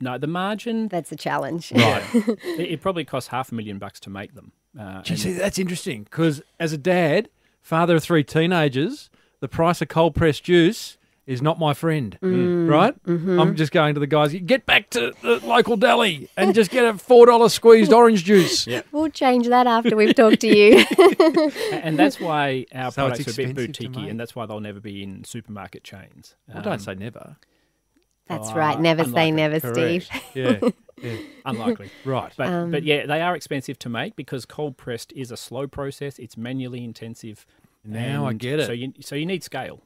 No the margin. that's a challenge. Right, it, it probably costs half a million bucks to make them. Uh, Gee, see, that's interesting because as a dad, father of three teenagers, the price of cold pressed juice is not my friend, Mm. right? Mm-hmm. I'm just going to the guys. Get back to the local deli and just get a four dollar squeezed orange juice. Yeah. We'll change that after we've talked to you. and that's why our So products are a bit expensive to boutiquey, and that's why they'll never be in supermarket chains. Well, Um, don't say never. That's Oh, right. Never say never, Correct. Steve. Yeah. yeah. unlikely. Right. But Um, but yeah, they are expensive to make because cold pressed is a slow process. It's manually intensive. Now I get it. So you so you need scale.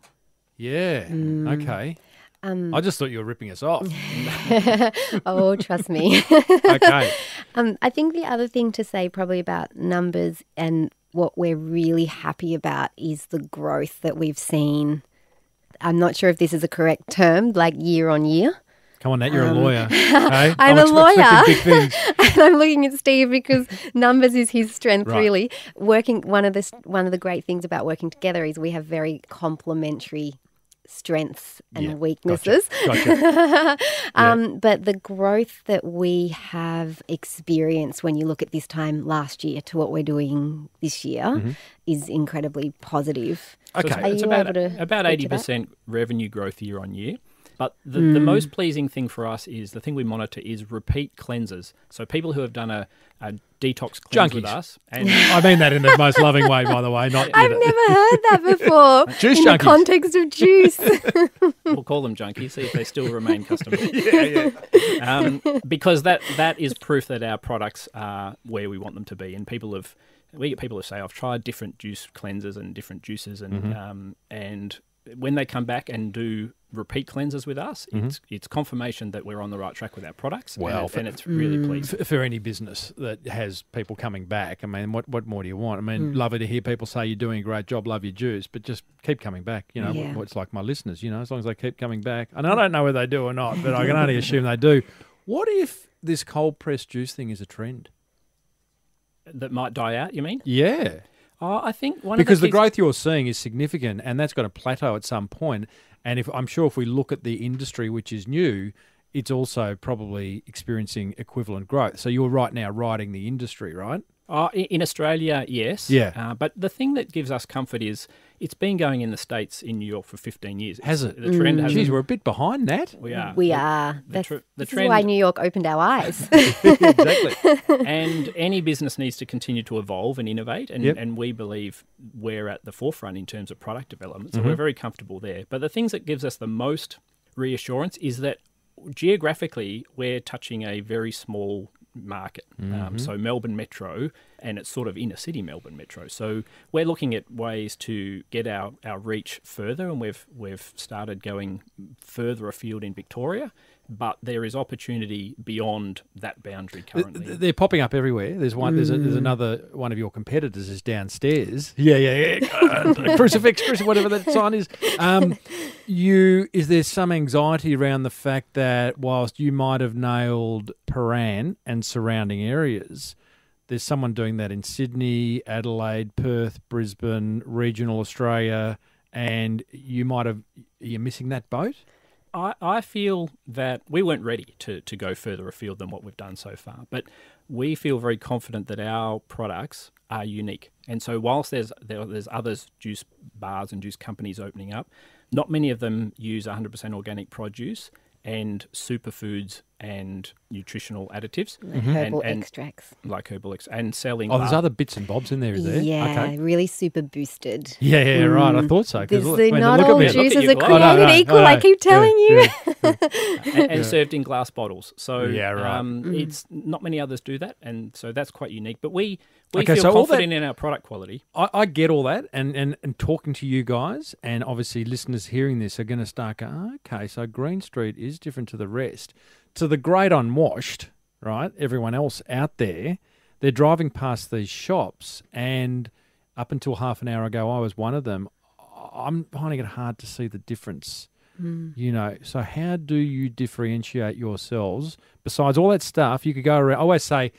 Yeah. Mm. Okay. Um, I just thought you were ripping us off. oh, trust me. okay. Um, I think the other thing to say, probably about numbers and what we're really happy about, is the growth that we've seen. I'm not sure if this is a correct term, like year on year. Come on, Nat, you're a lawyer. Okay? Um, I'm a lawyer. expecting Big things. and I'm looking at Steve because numbers is his strength. Right. Really, working one of the one of the great things about working together is we have very complementary strengths and Yeah, weaknesses. gotcha. um, But the growth that we have experienced when you look at this time last year to what we're doing this year Mm-hmm. is incredibly positive. So it's- Okay. Are it's about to about eighty percent revenue growth year on year. But the, the Hmm. most pleasing thing for us is the thing we monitor is repeat cleansers. So people who have done a, a detox cleanse with Junkies. us, and I mean that in the most loving way, by the way. Not I've you never heard that before Juice in junkies. the context of juice. we'll call them junkies, see if they still remain customers. yeah, yeah. Um, because that that is proof that our products are where we want them to be, and people have we get people who say I've tried different juice cleansers and different juices, and Mm-hmm. um, and when they come back and do repeat cleansers with us, it's it's confirmation that we're on the right track with our products. and it- for- and, it's really pleasing. for, for any business that has people coming back, I mean, what what more do you want? I mean, lovely to hear people say you're doing a great job, love your juice, but just keep coming back. You know, Yeah. what's like my listeners. You know, as long as they keep coming back, and I don't know whether they do or not, but I can only assume they do. What if this cold pressed juice thing is a trend? That might die out. You mean? Yeah. Oh, I think one because of the, the, growth you're seeing is significant, and that's got to plateau at some point. And if I'm sure if we look at the industry, which is new, it's also probably experiencing equivalent growth. So you're right now riding the industry, right? Uh, in Australia, yes. Yeah. Uh, but the thing that gives us comfort is it's been going in the States in New York for 15 years. Has it? The trend has Geez, we're a bit behind that. We are. We The- are. The, That's, tr- the this trend, is why New York opened our eyes. exactly. and any business needs to continue to evolve and innovate. And, Yep. and we believe we're at the forefront in terms of product development. So Mm-hmm. we're very comfortable there. But the things that gives us the most reassurance is that geographically we're touching a very small market. Mm-hmm. Um, so Melbourne Metro, and it's sort of inner city Melbourne Metro. So we're looking at ways to get our, our reach further, and we've we've started going further afield in Victoria. But there is opportunity beyond that boundary currently. They're popping up everywhere. There's one. There's, a, there's another one of your competitors is downstairs. Yeah, yeah, yeah. Crucifix, crucifix, whatever that sign is. Um, you is there some anxiety around the fact that whilst you might have nailed Prahran and surrounding areas, there's someone doing that in Sydney, Adelaide, Perth, Brisbane, regional Australia, and you might have you're missing that boat. I, I feel that we weren't ready to, to go further afield than what we've done so far, but we feel very confident that our products are unique. And so, whilst there's there, there's others juice bars and juice companies opening up, not many of them use 100% organic produce and superfoods and nutritional additives, mm-hmm. Herbal and, and extracts. like herbal ex- and selling. Oh, there's bar- other bits and bobs in there, is there? Yeah, Okay. really super boosted. Yeah, yeah, right. I mm. thought so. Because look- the, mean, not look all at me. Look at juices your are created Oh, no, no, equal. no, I keep yeah, telling you. and, and served in glass bottles. So Yeah, right. um, mm. it's not many others do that, and so that's quite unique. But we we Okay, feel so all that- confident in our product quality. I, I get all that, and, and, and talking to you guys, and obviously listeners hearing this are going to start going, okay, so Greene Street is different to the rest. To the great unwashed, right, everyone else out there, they're driving past these shops, and up until half an hour ago, I was one of them. I'm finding it hard to see the difference. You know, so how do you differentiate yourselves? Besides all that stuff, you could go around. I always say,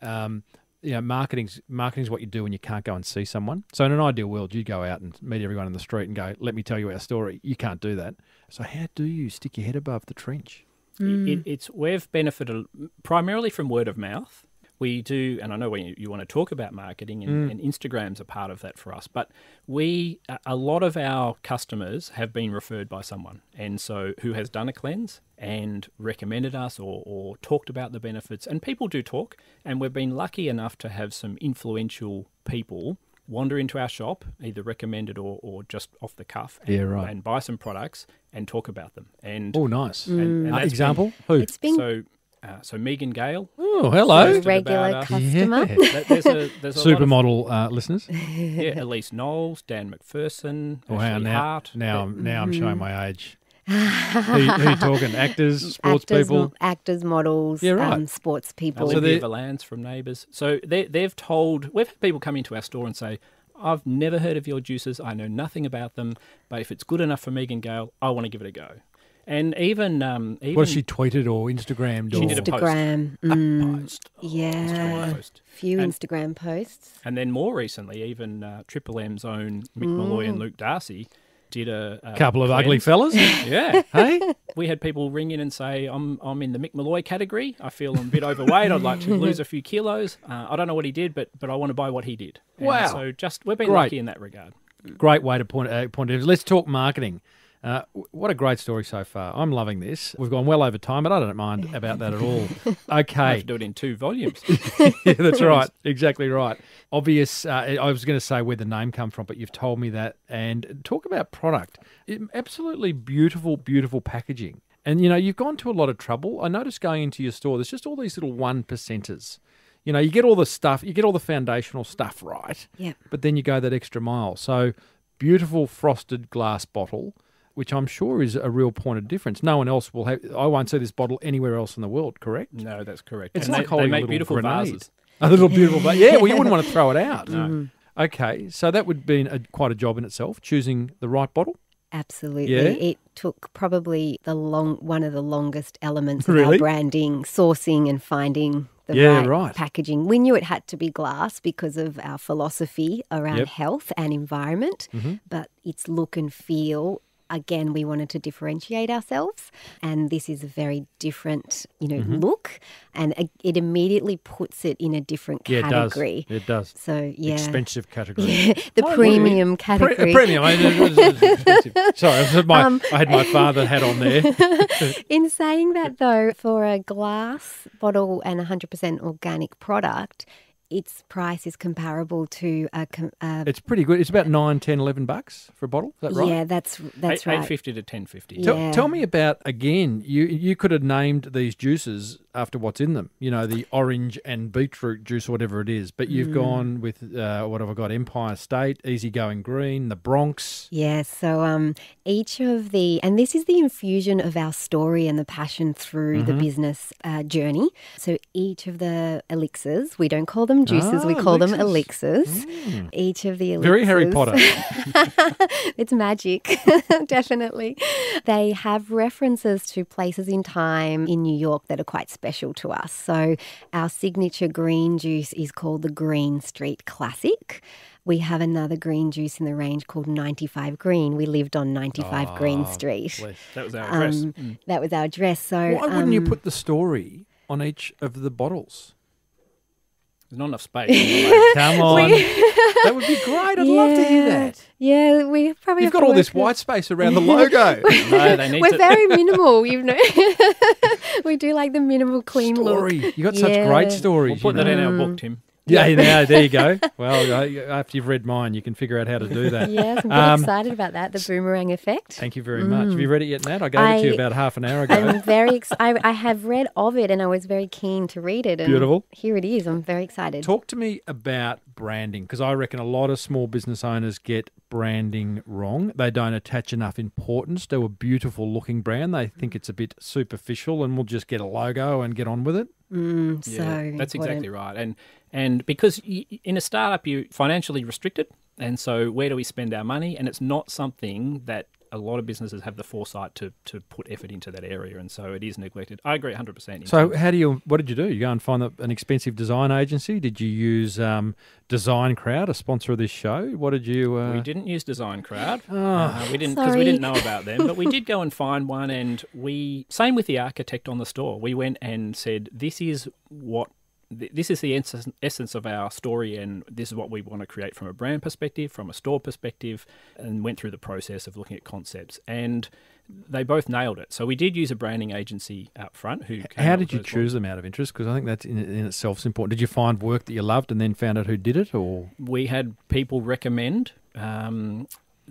um, you know, marketing's marketing's what you do when you can't go and see someone. So in an ideal world, you'd go out and meet everyone in the street and go, "Let me tell you our story." You can't do that. So how do you stick your head above the trench? It, mm. it's we've benefited primarily from word of mouth. We do, and I know when you, you want to talk about marketing, and, mm. and Instagram's a part of that for us. But we, a- a lot of our customers have been referred by someone, and so who has done a cleanse and recommended us or, or talked about the benefits. And people do talk, and we've been lucky enough to have some influential people wander into our shop, either recommended or, or just off the cuff, and, Yeah, right. and buy some products and talk about them. And Oh, nice. and, and Uh, that's been- example? Who? It's been so, uh, so Megan Gale. Oh, hello. Regular about us. customer. Yeah. There's a there's a lot of- Supermodel uh, listeners. yeah, Elise Knowles, Dan McPherson, Wow, Ashley now, Hart. now, I'm now I'm showing my age. Who, who you talking? Actors, sports actors, people. mo- actors, models, Yeah, right. um, sports people. So Olivia they- Valance from Neighbours. So they they've told we've had people come into our store and say, "I've never heard of your juices. I know nothing about them, but if it's good enough for Megan Gale, I want to give it a go." And even um, even What she tweeted or Instagrammed? She or did a post. Instagram. a mm, post. yeah. Instagram post. Few And- Instagram posts. And then more recently, even uh, Triple M's own Mick Molloy and Luke Darcy did a, a couple of ugly cleanse. fellas. Yeah, hey, we had people ring in and say, "I'm I'm in the Mick Molloy category. I feel I'm a bit overweight. I'd like to lose a few kilos. Uh, I don't know what he did, but but I want to buy what he did." And Wow. So just we've been Great. lucky in that regard. great way to point uh, point it. Let's talk marketing. Uh, what a great story so far. I'm loving this. We've gone well over time, but I don't mind about that at all. I have Okay, to do it in two volumes. yeah, that's right. Exactly right. Obvious. Uh, I was going to say where the name come from, but you've told me that. And talk about product. It- absolutely beautiful, beautiful packaging. And you know, you've gone to a lot of trouble. I noticed going into your store, there's just all these little one percenters. You know, you get all the stuff, you get all the foundational stuff right, Yep. but then you go that extra mile. So, beautiful frosted glass bottle, which I'm sure is a real point of difference. No one else will have. I won't see this bottle anywhere else in the world. Correct? no, that's correct. It's And like they, holding they make little beautiful grenade. vases. A little beautiful, but yeah, well, you wouldn't want to throw it out. Okay, so that would be a, quite a job in itself, choosing the right bottle. Absolutely. Yeah? It took probably the long one of the longest elements of Really? our branding, sourcing and finding the Yeah, right, right. packaging. We knew it had to be glass because of our philosophy around Yep. health and environment, Mm-hmm. but its look and feel again, we wanted to differentiate ourselves, and this is a very different, you know, look, and it- immediately puts it in a different Yeah, it does. category. It does. So yeah, Expensive category. yeah, the Oh, premium Pre- category. premium. Sorry, I had my, Um, I had my father hat on there. In saying that, though, for a glass bottle and 100% organic product, its price is comparable to a. com- a It's pretty good. It's about 9, 10, 11 bucks for a bottle. Is that right? Yeah, that's that's Eight- right. 850 to 1050. Yeah. Tell, tell me about again. You you could have named these juices after what's in them. You know the orange and beetroot juice, or whatever it is. But you've Mm. gone with uh, what have I got? Empire State, Easygoing Green, the Bronx. Yes, so um, each of the, and this is the infusion of our story and the passion through the business uh, journey. So each of the elixirs, we don't call them juices, we Ah, call them elixirs. elixirs. Each of the elixirs. Very Harry Potter. it's magic, definitely. They have references to places in time in New York that are quite special to us. So, our signature green juice is called the Greene Street Classic. We have another green juice in the range called 95 Greene. We lived on 95 Greene Street. bless. That was our address. Um, That was our address. So, Why wouldn't you um, put the story on each of the bottles? There's not enough space. Come on, that would be great. I'd love to hear that. Yeah, we probably You've have got all this work with- white space around the logo. no, they need We're to. very minimal, you know. we do like the minimal, clean Story. look. You got such great stories. We'll put you that know. in our book, Tim. Yeah, yeah, there you go. Well, after you've read mine, you can figure out how to do that. Yes, I'm very Um, excited about that. The boomerang effect. Thank you very much. Have you read it yet, Nat? I gave it to you about half an hour ago. I'm very. Ex- I, I have read of it, and I was very keen to read it. And Beautiful. Here it is. I'm very excited. Talk to me about branding because I reckon a lot of small business owners get branding wrong. They don't attach enough importance to a beautiful looking brand. They think it's a bit superficial and we'll just get a logo and get on with it. Mm, Yeah, so that's exactly right. And and because in a startup you're financially restricted, and so where do we spend our money? And it's not something that a lot of businesses have the foresight to to put effort into that area, and so it is neglected. I agree 100. percent So, how do you? What did you do? You go and find an expensive design agency? Did you use um, Design Crowd, a sponsor of this show? What did you? Uh, We didn't use Design Crowd. Oh, Uh, we didn't because we didn't know about them, but we did go and find one, and we same with the architect on the store. We went and said, "This is what." Th- This is the essence essence of our story, and this is what we want to create from a brand perspective, from a store perspective, and went through the process of looking at concepts. And they both nailed it. So we did use a branding agency up front. Who? came How did you choose them out of interest? Because I think that's in, in itself is important. Did you find work that you loved and then found out who did it, or we had people recommend um,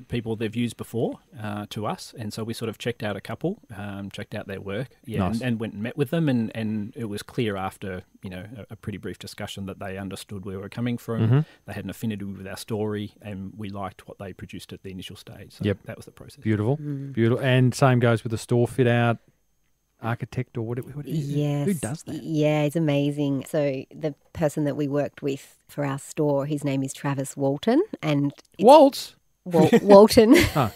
people they've used before uh, to us, and so we sort of checked out a couple, um, checked out their work, yeah, Nice. and, and went and met with them, and, and it was clear after you know a, a pretty brief discussion that they understood where we were coming from, Mm-hmm. they had an affinity with our story, and we liked what they produced at the initial stage. So Yep. that was the process. beautiful, beautiful, and same goes with the store fit out architect or what? it- what it is. Yes. who does that? Yeah, it's amazing. So the person that we worked with for our store, his name is Travis Walton, and it's Waltz. Wal- Walton. Oh.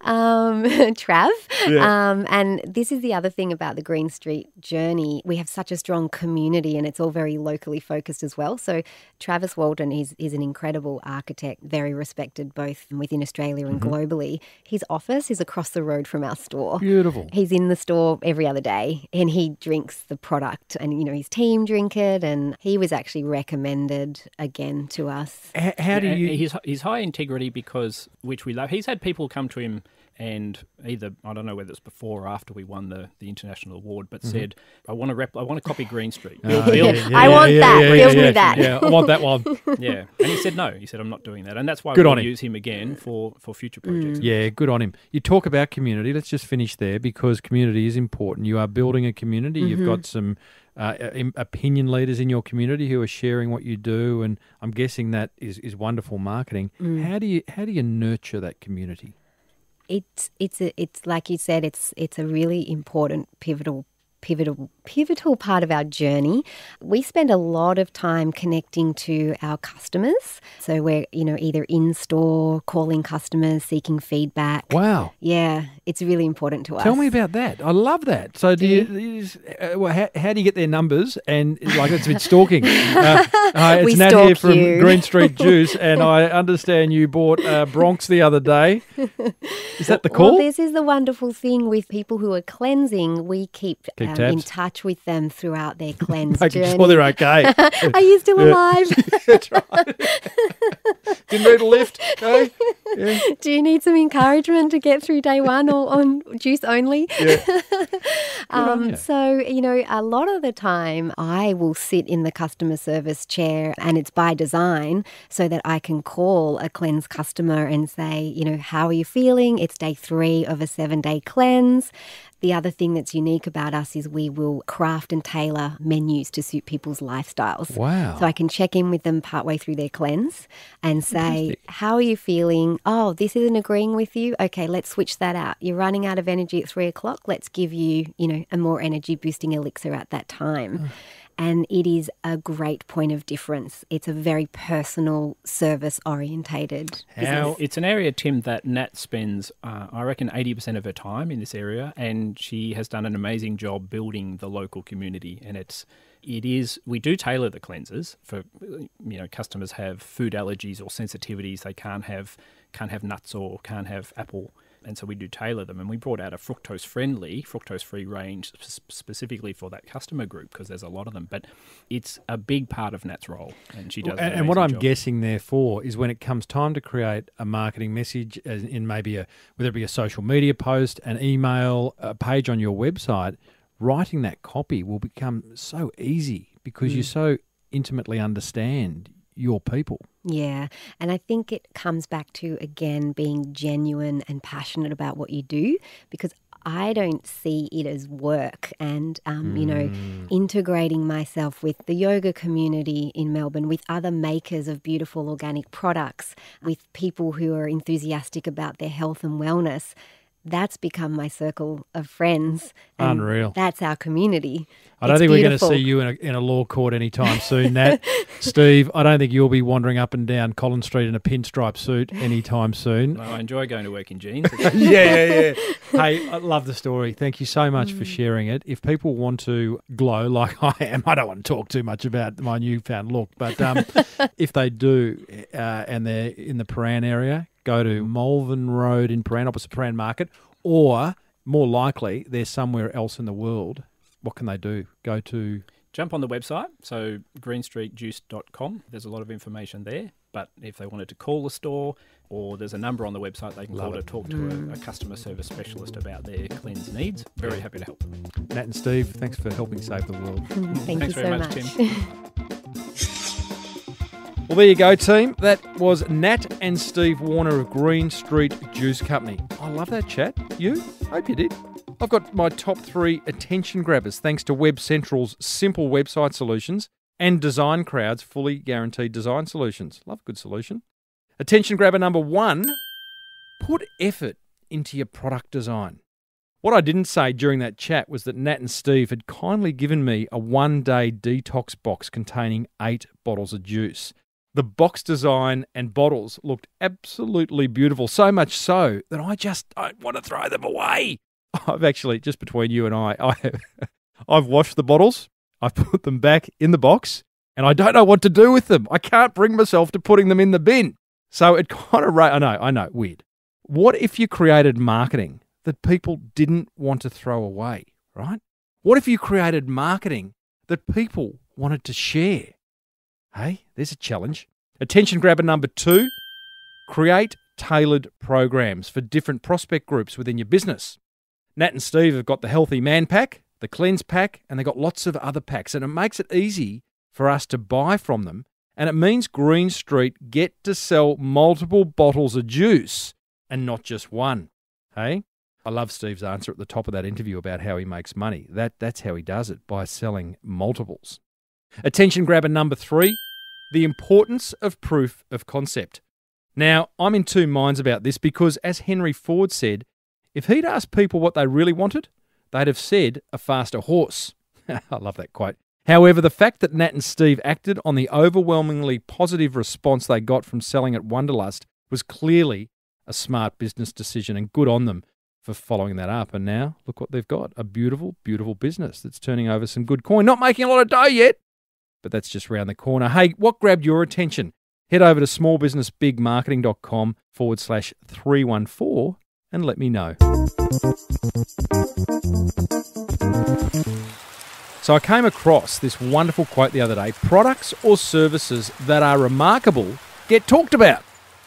um, Trav. Um, and this is the other thing about the Greene Street journey. We have such a strong community and it's all very locally focused as well. So Travis Walton is, is an incredible architect, very respected both within Australia and globally. His office is across the road from our store. Beautiful. He's in the store every other day and he drinks the product and you know his team drink it and he was actually recommended again to us. H- how do And you? He's, he's high integrity because, which we love. He's had people come to him and either I don't know whether it's before or after we won the, the international award, but mm-hmm. said, "I want to rep, I want to copy Greene Street." Build, Oh, build- yeah, yeah, I want yeah, that. yeah, Build yeah, me yeah. that. Yeah, I want that one. yeah, and he said no. He said, "I'm not doing that," and that's why Good we'll on him. use him again for for future mm. projects. Yeah, good on him. You talk about community. Let's just finish there because community is important. You are building a community. You've mm-hmm. got some uh, opinion leaders in your community who are sharing what you do, and I'm guessing that is, is wonderful marketing. How do you how do you nurture that community? It's it's a, it's like you said it's it's a really important pivotal pivotal pivotal part of our journey. We spend a lot of time connecting to our customers. So we're, you know, either in store, calling customers, seeking feedback. Wow. Yeah, it's really important to us. Tell me about that. I love that. So, do you? you just- uh, well, how, how do you get their numbers? And like, it's a bit stalking. Uh, uh, it's We Nat here from you. Greene Street Juice, and I understand you bought uh, Bronx the other day. Is that the call? Well, this is the wonderful thing with people who are cleansing. We keep, Keep in touch with them throughout their cleanse Making journey. sure they're okay. are you still alive? That's right. Didn't need a lift. Okay. Do you need some encouragement to get through day one or on juice only? um, you. so, you know, a lot of the time I will sit in the customer service chair and it's by design so that I can call a cleanse customer and say, you know, how are you feeling? It's day three of a seven day cleanse. The other thing that's unique about us is we will craft and tailor menus to suit people's lifestyles. Wow. So I can check in with them partway through their cleanse and say, How are you feeling? Oh, this isn't agreeing with you. Okay, let's switch that out. You're running out of energy at three o'clock. Let's give you, you know, a more energy boosting elixir at that time. And it is a great point of difference. It's a very personal, service orientated How? It's an area, Tim, that Nat spends, uh, I reckon, 80% of her time in this area, and she has done an amazing job building the local community. And it's, it is, we do tailor the cleansers for, you know, customers have food allergies or sensitivities. They can't have, can't have nuts or can't have apple. And so we do tailor them. And we brought out a fructose friendly, fructose free range specifically for that customer group because there's a lot of them. But it's a big part of Nat's role. And she does an and, and what I'm job. guessing, therefore, is when it comes time to create a marketing message, as in maybe a whether it be a social media post, an email, a page on your website, writing that copy will become so easy because Hmm. you so intimately understand your people. Yeah. And I think it comes back to, again, being genuine and passionate about what you do because I don't see it as work and, um, you know, integrating myself with the yoga community in Melbourne, with other makers of beautiful organic products, with people who are enthusiastic about their health and wellness. That's become my circle of friends. and Unreal. That's our community. I don't It's think we're going to see you in a, in a law court anytime soon, Nat. Steve, I don't think you'll be wandering up and down Collins Street in a pinstripe suit anytime soon. No, I enjoy going to work in jeans. yeah, yeah, yeah. Hey, I love the story. Thank you so much Mm. for sharing it. If people want to glow like I am, I don't want to talk too much about my newfound look, but um, if they do uh, and they're in the Prahran area, go to mm. Malvern Road in Prahran, opposite Prahran Market, or more likely, they're somewhere else in the world. What can they do? Go to Jump on the website, so greenstreetjuice.com. There's a lot of information there. But if they wanted to call the store, or there's a number on the website they can Love call to talk to a, a customer service specialist about their cleanse needs, very happy to help. Nat and Steve. Thanks for helping save the world. Thank Thanks you very so much, much. Tim. Well, there you go, team. That was Nat and Steve Warner of Greene Street Juice Company. I love that chat. You? Hope you did. I've got my top three attention grabbers thanks to Web Central's simple website solutions and Design Crowd's fully guaranteed design solutions. Love a good solution. Attention grabber number one put effort into your product design. What I didn't say during that chat was that Nat and Steve had kindly given me a one day detox box containing eight bottles of juice. The box design and bottles looked absolutely beautiful, so much so that I just don't want to throw them away. I've actually, just between you and I, I I've washed the bottles, I've put them back in the box, and I don't know what to do with them. I can't bring myself to putting them in the bin. So it kind of, I know, I know, weird. What if you created marketing that people didn't want to throw away, right? What if you created marketing that people wanted to share? Hey, there's a challenge. Attention grabber number two create tailored programs for different prospect groups within your business. Nat and Steve have got the Healthy Man Pack, the Cleanse Pack, and they've got lots of other packs, and it makes it easy for us to buy from them. And it means Greene Street get to sell multiple bottles of juice and not just one. Hey? I love Steve's answer at the top of that interview about how he makes money. That that's how he does it by selling multiples. Attention grabber number 3, the importance of proof of concept. Now, I'm in two minds about this because as Henry Ford said, if he'd asked people what they really wanted, they'd have said a faster horse. I love that quote. However, the fact that Nat and Steve acted on the overwhelmingly positive response they got from selling at Wanderlust was clearly a smart business decision and good on them for following that up. And now, look what they've got a beautiful, beautiful business that's turning over some good coin. Not making a lot of dough yet, but that's just round the corner. Hey, what grabbed your attention? Head over to smallbusinessbigmarketing.com forward slash 314 and let me know. So I came across this wonderful quote the other day products or services that are remarkable get talked about.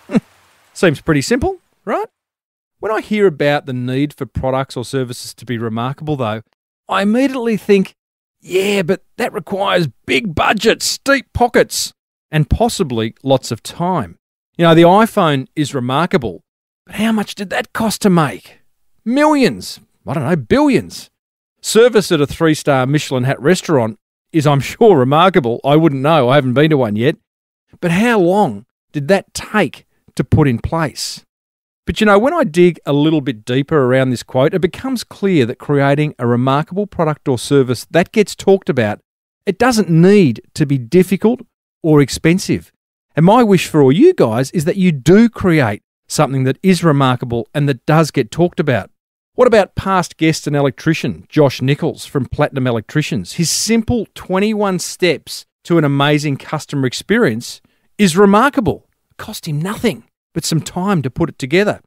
Seems pretty simple, right? When I hear about the need for products or services to be remarkable, though, I immediately think, yeah, but that requires big budgets, deep pockets, and possibly lots of time. You know, the iPhone is remarkable, but how much did that cost to make? Millions. I don't know, billions. Service at a three star Michelin hat restaurant is, I'm sure, remarkable. I wouldn't know. I haven't been to one yet. But how long did that take to put in place? But you know, when I dig a little bit deeper around this quote, it becomes clear that creating a remarkable product or service that gets talked about, it doesn't need to be difficult or expensive. And my wish for all you guys is that you do create something that is remarkable and that does get talked about. What about past guest and electrician Josh Nichols from Platinum Electricians? His simple 21 steps to an amazing customer experience is remarkable. Cost him nothing but some time to put it together.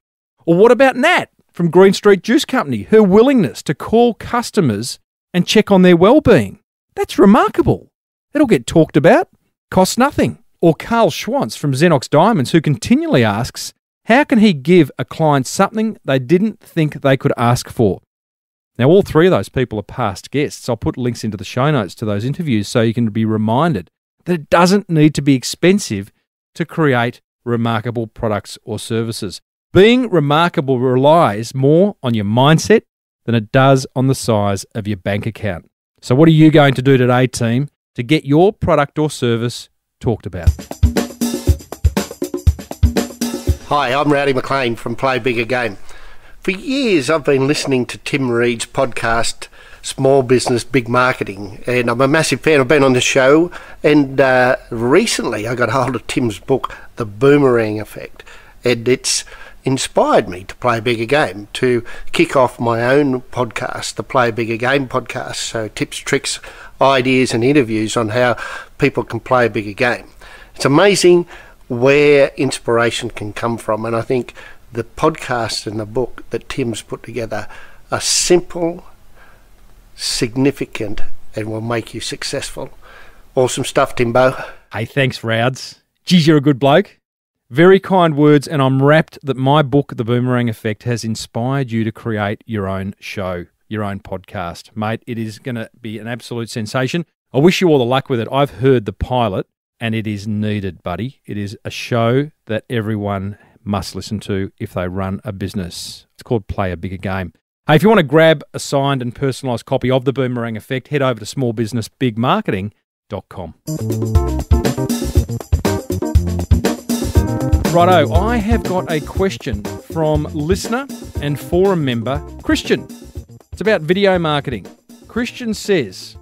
Or what about Nat from Greene Street Juice Company? Her willingness to call customers and check on their well-being. That's remarkable. It'll get talked about, costs nothing. Or Carl Schwantz from Xenox Diamonds, who continually asks, how can he give a client something they didn't think they could ask for? Now, all three of those people are past guests. I'll put links into the show notes to those interviews so you can be reminded that it doesn't need to be expensive to create remarkable products or services. Being remarkable relies more on your mindset than it does on the size of your bank account. So, what are you going to do today, team, to get your product or service talked about? Hi, I'm Rowdy McLean from Play Bigger Game. For years, I've been listening to Tim Reid's podcast, Small Business Big Marketing, and I'm a massive fan. I've been on the show, and uh, recently I got hold of Tim's book, The Boomerang Effect, and it's inspired me to play a bigger game, to kick off my own podcast, the Play a Bigger Game podcast. So, tips, tricks, ideas, and interviews on how people can play a bigger game. It's amazing where inspiration can come from. And I think the podcast and the book that Tim's put together are simple, significant, and will make you successful. Awesome stuff, Timbo. Hey, thanks, Rouds. Geez, you're a good bloke. Very kind words, and I'm rapt that my book, The Boomerang Effect, has inspired you to create your own show, your own podcast. Mate, it is going to be an absolute sensation. I wish you all the luck with it. I've heard the pilot and it is needed, buddy. It is a show that everyone must listen to if they run a business. It's called Play a Bigger Game. Hey, if you want to grab a signed and personalised copy of The Boomerang Effect, head over to smallbusinessbigmarketing.com. Righto, I have got a question from listener and forum member Christian. It's about video marketing. Christian says,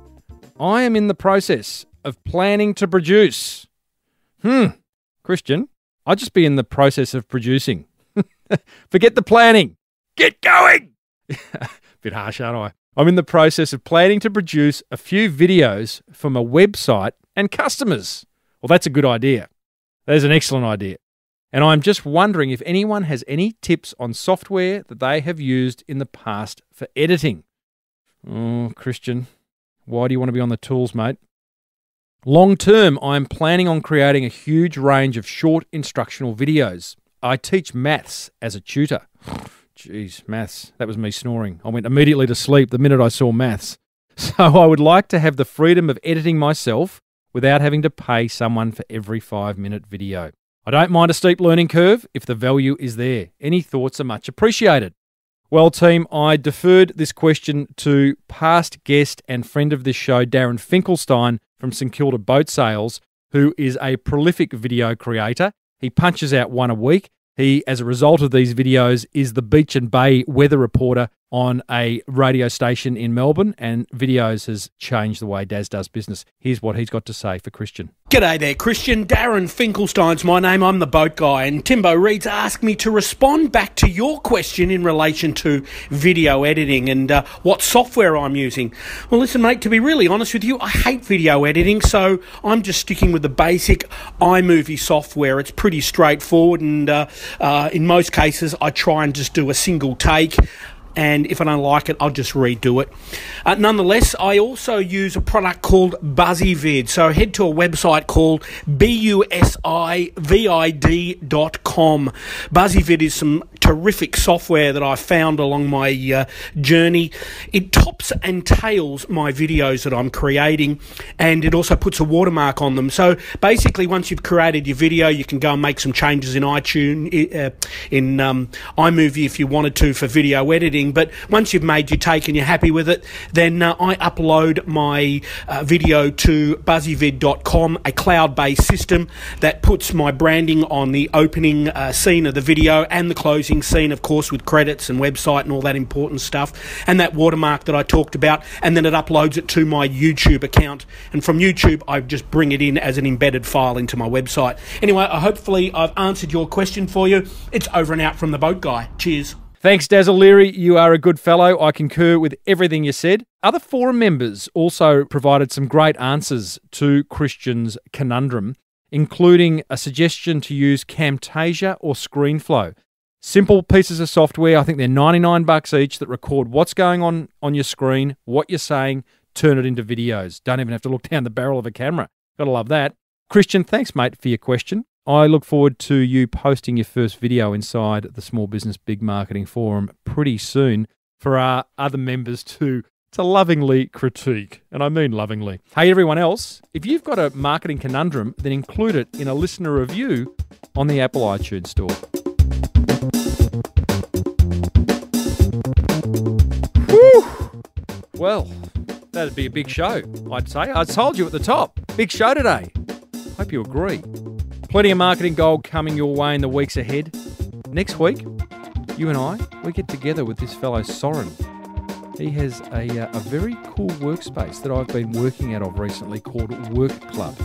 I am in the process of planning to produce. Hmm, Christian, I'd just be in the process of producing. Forget the planning. Get going. Bit harsh, aren't I? I'm in the process of planning to produce a few videos for my website and customers. Well, that's a good idea. That is an excellent idea. And I'm just wondering if anyone has any tips on software that they have used in the past for editing. Oh, Christian, why do you want to be on the tools, mate? Long term, I'm planning on creating a huge range of short instructional videos. I teach maths as a tutor. Jeez, maths. That was me snoring. I went immediately to sleep the minute I saw maths. So I would like to have the freedom of editing myself without having to pay someone for every five minute video. I don't mind a steep learning curve if the value is there. Any thoughts are much appreciated. Well, team, I deferred this question to past guest and friend of this show, Darren Finkelstein from St Kilda Boat Sales, who is a prolific video creator. He punches out one a week. He, as a result of these videos, is the beach and bay weather reporter on a radio station in Melbourne, and videos has changed the way Daz does business. Here's what he's got to say for Christian. G'day there, Christian. Darren Finkelstein's my name. I'm the boat guy, and Timbo Reid's asked me to respond back to your question in relation to video editing and uh, what software I'm using. Well, listen, mate, to be really honest with you, I hate video editing, so I'm just sticking with the basic iMovie software. It's pretty straightforward, and uh, uh, in most cases, I try and just do a single take and if I don't like it, I'll just redo it. Uh, nonetheless, I also use a product called BuzzyVid. So head to a website called busivid.com. BuzzyVid is some terrific software that I found along my uh, journey. It tops and tails my videos that I'm creating, and it also puts a watermark on them. So basically, once you've created your video, you can go and make some changes in iTunes, uh, in um, iMovie if you wanted to for video editing. But once you've made your take and you're happy with it, then uh, I upload my uh, video to buzzyvid.com, a cloud based system that puts my branding on the opening uh, scene of the video and the closing scene, of course, with credits and website and all that important stuff, and that watermark that I talked about, and then it uploads it to my YouTube account. And from YouTube, I just bring it in as an embedded file into my website. Anyway, hopefully, I've answered your question for you. It's over and out from the boat guy. Cheers. Thanks, Daz O'Leary. You are a good fellow. I concur with everything you said. Other forum members also provided some great answers to Christian's conundrum, including a suggestion to use Camtasia or ScreenFlow. Simple pieces of software. I think they're 99 bucks each that record what's going on on your screen, what you're saying, turn it into videos. Don't even have to look down the barrel of a camera. Gotta love that. Christian, thanks, mate, for your question. I look forward to you posting your first video inside the Small Business Big Marketing Forum pretty soon for our other members to to lovingly critique, and I mean lovingly. Hey, everyone else, if you've got a marketing conundrum, then include it in a listener review on the Apple iTunes Store. Whew. Well, that'd be a big show, I'd say. I told you at the top. Big show today. Hope you agree. Plenty of marketing gold coming your way in the weeks ahead. Next week, you and I, we get together with this fellow Soren. He has a, uh, a very cool workspace that I've been working out of recently called Work Club.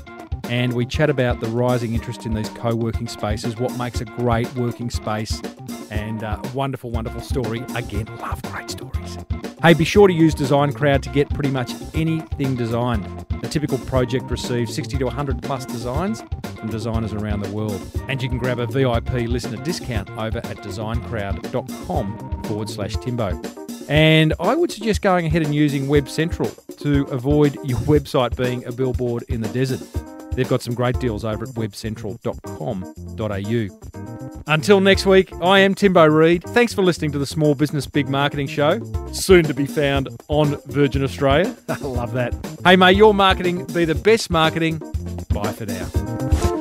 And we chat about the rising interest in these co working spaces, what makes a great working space, and uh, a wonderful, wonderful story. Again, love great stories. Hey, be sure to use Design Crowd to get pretty much anything designed. A typical project receives 60 to 100 plus designs from designers around the world. And you can grab a VIP listener discount over at designcrowd.com forward slash Timbo. And I would suggest going ahead and using Web Central to avoid your website being a billboard in the desert. They've got some great deals over at webcentral.com.au. Until next week, I am Timbo Reid. Thanks for listening to the Small Business Big Marketing Show, soon to be found on Virgin Australia. I love that. Hey, may your marketing be the best marketing. Bye for now.